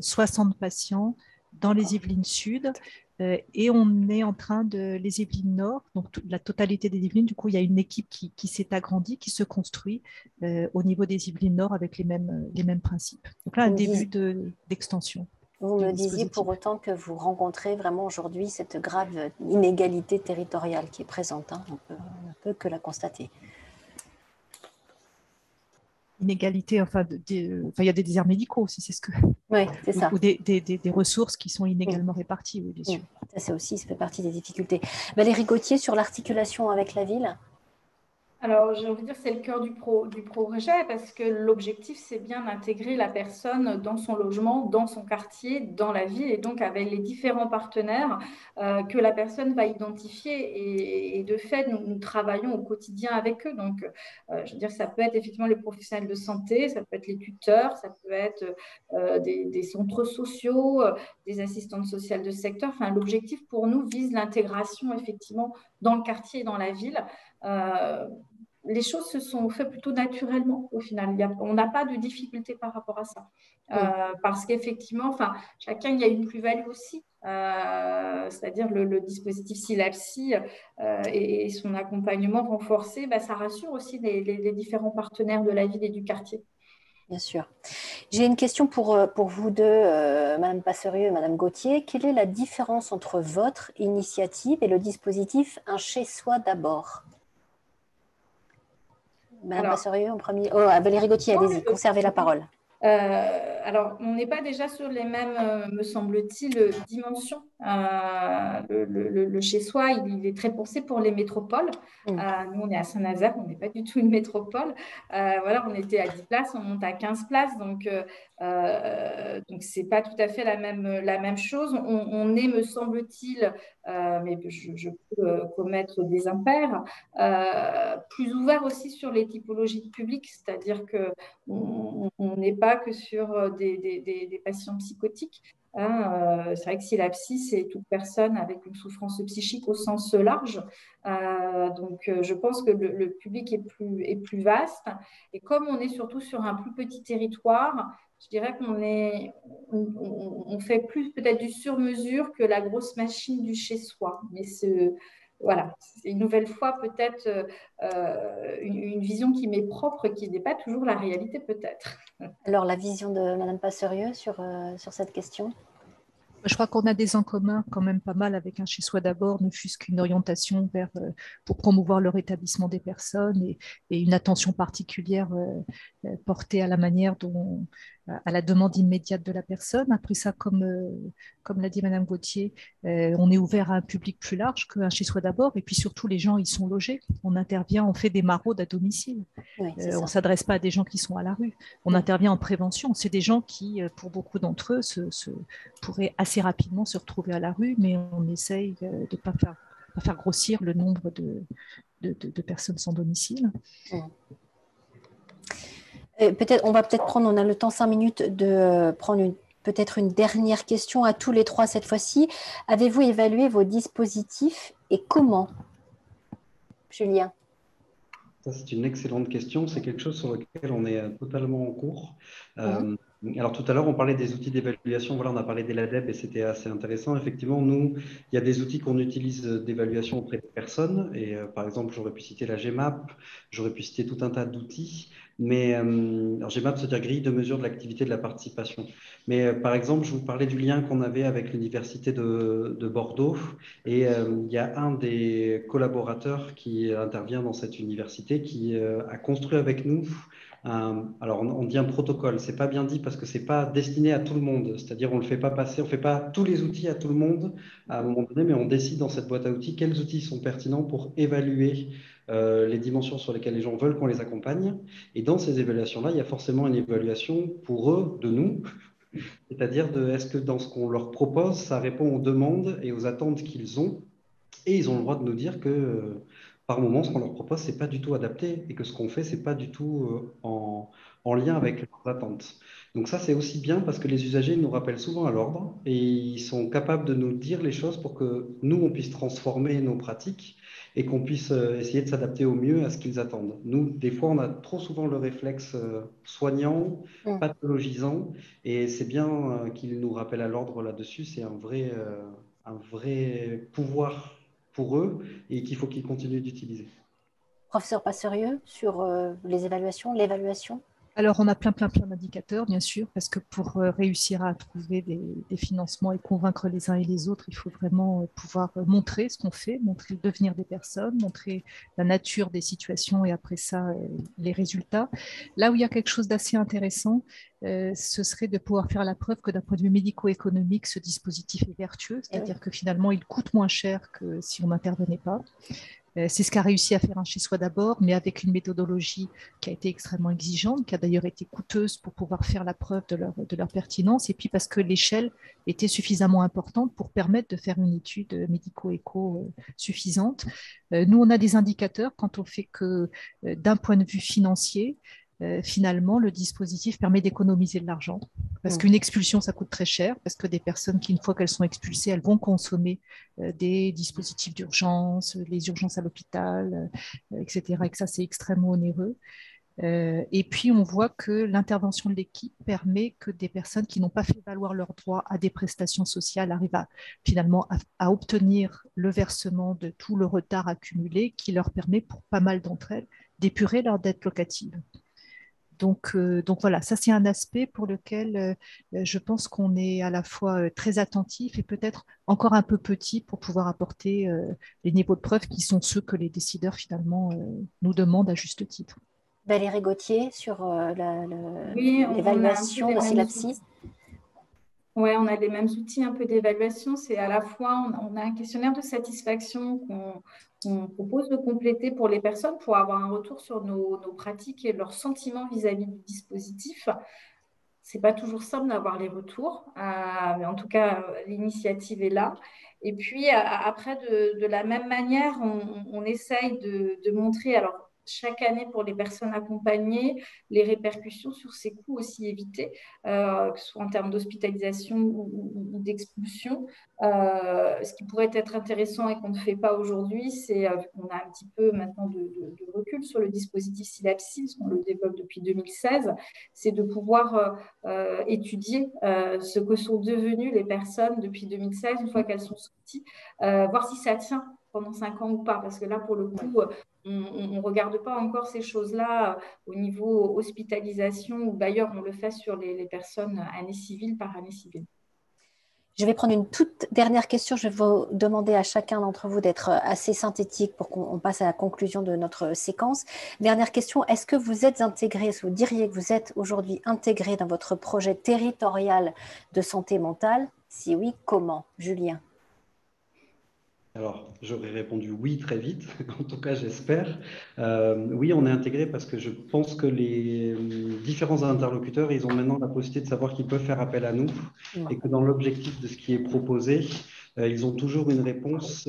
60 patients dans les Yvelines Sud euh, et on est en train de les Yvelines Nord, donc la totalité des Yvelines. Du coup, il y a une équipe qui, s'est agrandie, qui se construit euh, au niveau des Yvelines Nord avec les mêmes, les mêmes principes. Donc là, un début d'extension. vous me disiez pour autant que vous rencontrez vraiment aujourd'hui cette grave inégalité territoriale qui est présente. Hein. On, peut, on peut que la constater inégalité, enfin, il y a des déserts médicaux aussi, c'est ce que. Oui, c'est ça. Ou des, des, des, ressources qui sont inégalement réparties, oui, bien sûr. Ça, c'est aussi, ça fait partie des difficultés. Valérie Gauthier, sur l'articulation avec la ville alors, j'ai envie de dire c'est le cœur du, pro, du projet parce que l'objectif, c'est bien d'intégrer la personne dans son logement, dans son quartier, dans la ville et donc avec les différents partenaires euh, que la personne va identifier. Et, de fait, nous, travaillons au quotidien avec eux. Donc, euh, je veux dire, ça peut être effectivement les professionnels de santé, ça peut être les tuteurs, ça peut être euh, des, des, centres sociaux, des assistantes sociales de secteur. Enfin, l'objectif pour nous vise l'intégration effectivement dans le quartier et dans la ville les choses se sont faites plutôt naturellement au final. on n'a pas de difficulté par rapport à ça. Euh, parce qu'effectivement, enfin, chacun, il y a une plus-value aussi. Euh, c'est-à-dire le, dispositif SILAPSI euh, et, son accompagnement renforcé, bah, ça rassure aussi les, différents partenaires de la ville et du quartier. Bien sûr. J'ai une question pour, pour vous deux, Madame Passerieux et Madame Gauthier. Quelle est la différence entre votre initiative et le dispositif Un chez-soi d'abord? Madame Passerieux en premier. Oh, Valérie Gauthier, allez-y, conservez la parole. Euh, alors, on n'est pas déjà sur les mêmes, euh, me semble-t-il, dimensions. Euh, le, chez-soi, il, est très pensé pour les métropoles. Mm. nous, on est à Saint-Nazaire, on n'est pas du tout une métropole. voilà, on était à 10 places, on monte à 15 places. Donc, donc ce n'est pas tout à fait la même, la même chose. On, est, me semble-t-il, mais je, peux commettre des impairs, plus ouvert aussi sur les typologies publiques, c'est-à-dire qu'on n'est pas que sur euh, des, patients psychotiques. Hein, euh, c'est vrai que si la psy, c'est toute personne avec une souffrance psychique au sens large. Euh, donc, je pense que le, public est plus, est plus vaste. Et comme on est surtout sur un plus petit territoire, je dirais qu'on est, on, fait plus peut-être du sur-mesure que la grosse machine du chez-soi. Mais ce, voilà, c'est une nouvelle fois peut-être euh, une, vision qui m'est propre, qui n'est pas toujours la réalité peut-être. Alors la vision de Madame Passerieux sur, euh, sur cette question? Je crois qu'on a des en commun quand même pas mal avec un chez soi d'abord, ne fût-ce qu'une orientation vers, euh, pour promouvoir le rétablissement des personnes et, une attention particulière euh, euh, portée à la manière dont, à la demande immédiate de la personne. Après ça, comme, comme l'a dit Madame Gauthier, on est ouvert à un public plus large qu'un chez soi d'abord. Et puis surtout, les gens, ils sont logés. On intervient, on fait des maraudes à domicile. on ne s'adresse pas à des gens qui sont à la rue. On intervient en prévention. C'est des gens qui, pour beaucoup d'entre eux, se, se, pourraient assez rapidement se retrouver à la rue, mais on essaye de ne pas faire, pas faire grossir le nombre de, de, de, personnes sans domicile. Peut-être, on va peut-être prendre, on a le temps cinq minutes de prendre peut-être une dernière question à tous les trois cette fois-ci. Avez-vous évalué vos dispositifs et comment Julien? C'est une excellente question. C'est quelque chose sur lequel on est euh, totalement en cours. Euh, alors tout à l'heure, on parlait des outils d'évaluation. Voilà, on a parlé des LADEB et c'était assez intéressant. Effectivement, nous, il y a des outils qu'on utilise d'évaluation auprès de personnes. Et euh, par exemple, j'aurais pu citer la GMAP, j'aurais pu citer tout un tas d'outils. Mais euh, alors GMAP, c'est-à-dire grille de mesure de l'activité de la participation. Mais euh, par exemple, je vous parlais du lien qu'on avait avec l'université de, de, Bordeaux. Et il y a un des collaborateurs qui intervient dans cette université qui a construit avec nous alors on, dit un protocole, c'est pas bien dit parce que c'est pas destiné à tout le monde, c'est-à-dire on le fait pas passer, on fait pas tous les outils à tout le monde à un moment donné, mais on décide dans cette boîte à outils quels outils sont pertinents pour évaluer euh, les dimensions sur lesquelles les gens veulent qu'on les accompagne. Et dans ces évaluations-là, il y a forcément une évaluation pour eux, de nous, c'est-à-dire de est-ce que dans ce qu'on leur propose, ça répond aux demandes et aux attentes qu'ils ont? Et ils ont le droit de nous dire que par moment, ce qu'on leur propose, c'est pas du tout adapté et que ce qu'on fait, c'est pas du tout euh, en, en, lien avec leurs attentes. Donc ça, c'est aussi bien parce que les usagers nous rappellent souvent à l'ordre et ils sont capables de nous dire les choses pour que nous, on puisse transformer nos pratiques et qu'on puisse euh, essayer de s'adapter au mieux à ce qu'ils attendent. Nous, des fois, on a trop souvent le réflexe euh, soignant, mmh. pathologisant, et c'est bien qu'ils nous rappellent à l'ordre là-dessus. C'est un vrai, un vrai pouvoir pour eux et qu'il faut qu'ils continuent d'utiliser. Professeur Passerieux, sur euh, les évaluations, l'évaluation? Alors, on a plein, plein, plein d'indicateurs, bien sûr, parce que pour euh, réussir à trouver des, financements et convaincre les uns et les autres, il faut vraiment euh, pouvoir montrer ce qu'on fait, montrer le devenir des personnes, montrer la nature des situations et après ça, les résultats. Là où il y a quelque chose d'assez intéressant, ce serait de pouvoir faire la preuve que d'un point de vue médico-économique, ce dispositif est vertueux, eh c'est-à-dire que finalement, il coûte moins cher que si on n'intervenait pas. Euh, c'est ce qu'a réussi à faire un chez soi d'abord, mais avec une méthodologie qui a été extrêmement exigeante, qui a d'ailleurs été coûteuse pour pouvoir faire la preuve de leur, de leur pertinence, et puis parce que l'échelle était suffisamment importante pour permettre de faire une étude médico-éco euh, suffisante. Euh, nous, on a des indicateurs quand on fait que d'un point de vue financier, finalement, le dispositif permet d'économiser de l'argent. Parce mm. qu'une expulsion, ça coûte très cher, parce que des personnes qui, une fois qu'elles sont expulsées, elles vont consommer euh, des dispositifs d'urgence, les urgences à l'hôpital, euh, etc. Et que ça, c'est extrêmement onéreux. et puis, on voit que l'intervention de l'équipe permet que des personnes qui n'ont pas fait valoir leurs droits à des prestations sociales arrivent à, finalement à, obtenir le versement de tout le retard accumulé qui leur permet, pour pas mal d'entre elles, d'épurer leur dette locative. Donc, euh, donc voilà, ça c'est un aspect pour lequel euh, je pense qu'on est à la fois euh, très attentif et peut-être encore un peu petit pour pouvoir apporter les niveaux de preuve qui sont ceux que les décideurs finalement nous demandent à juste titre. Valérie Gauthier sur l'évaluation de Synapsis. Oui, on a les mêmes outils un peu d'évaluation. C'est à la fois, on, a un questionnaire de satisfaction qu'on propose de compléter pour les personnes pour avoir un retour sur nos, pratiques et leurs sentiments vis-à-vis du dispositif. Ce n'est pas toujours simple d'avoir les retours, euh, mais en tout cas, l'initiative est là. Et puis, après, de, la même manière, on, essaye de, de montrer, alors chaque année pour les personnes accompagnées, les répercussions sur ces coûts aussi évités, euh, que ce soit en termes d'hospitalisation ou, d'expulsion. Euh, ce qui pourrait être intéressant et qu'on ne fait pas aujourd'hui, c'est euh, qu'on a un petit peu maintenant de, recul sur le dispositif SILAPSI, qu'on le développe depuis 2016, c'est de pouvoir étudier ce que sont devenues les personnes depuis 2016, une fois qu'elles sont sorties, voir si ça tient pendant cinq ans ou pas, parce que là, pour le coup, on ne regarde pas encore ces choses-là euh, au niveau hospitalisation ou d'ailleurs, on le fait sur les, personnes années civiles par année civile. Je vais prendre une toute dernière question. Je vais vous demander à chacun d'entre vous d'être assez synthétique pour qu'on passe à la conclusion de notre séquence. Dernière question, est-ce que vous êtes intégré, est-ce que vous diriez que vous êtes aujourd'hui intégré dans votre projet territorial de santé mentale? Si oui, comment? Julien alors, j'aurais répondu oui très vite, en tout cas j'espère. Euh, oui, on est intégré parce que je pense que les euh, différents interlocuteurs, ils ont maintenant la possibilité de savoir qu'ils peuvent faire appel à nous et que dans l'objectif de ce qui est proposé, euh, ils ont toujours une réponse,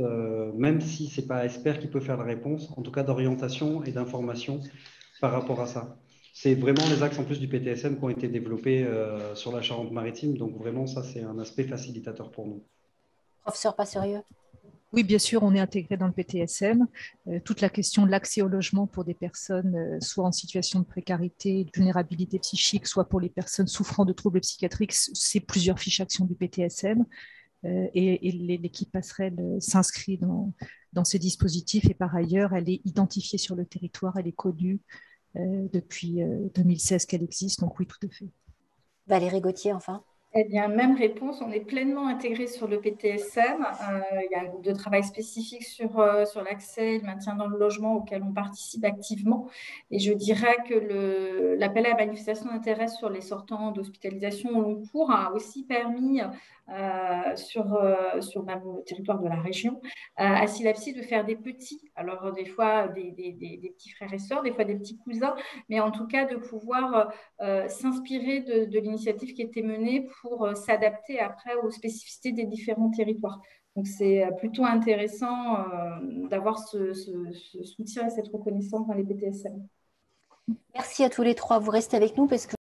même si ce n'est pas Esper qui peut faire la réponse, en tout cas d'orientation et d'information par rapport à ça. C'est vraiment les axes en plus du PTSM qui ont été développés sur la Charente-Maritime, donc vraiment ça c'est un aspect facilitateur pour nous. Professeur pas sérieux? Oui, bien sûr, on est intégré dans le PTSM. Euh, toute la question de l'accès au logement pour des personnes euh, soit en situation de précarité, de vulnérabilité psychique, soit pour les personnes souffrant de troubles psychiatriques, c'est plusieurs fiches actions du PTSM. Euh, et, l'équipe passerelle s'inscrit dans, dans, ces dispositifs et par ailleurs, elle est identifiée sur le territoire, elle est connue depuis 2016 qu'elle existe. Donc oui, tout à fait. Valérie Gauthier, enfin eh bien, même réponse, on est pleinement intégré sur le PTSM. Euh, il y a un groupe de travail spécifique sur, euh, sur l'accès et le maintien dans le logement auquel on participe activement. Et je dirais que l'appel à manifestation d'intérêt sur les sortants d'hospitalisation au long cours a aussi permis euh, sur, sur même le territoire de la région, à Silapsi de faire des petits, alors des fois des, petits frères et sœurs, des fois des petits cousins, mais en tout cas de pouvoir s'inspirer de, de l'initiative qui était menée pour s'adapter après aux spécificités des différents territoires. Donc c'est plutôt intéressant d'avoir ce, ce, soutien et cette reconnaissance dans les PTSM. Merci à tous les trois. Vous restez avec nous parce que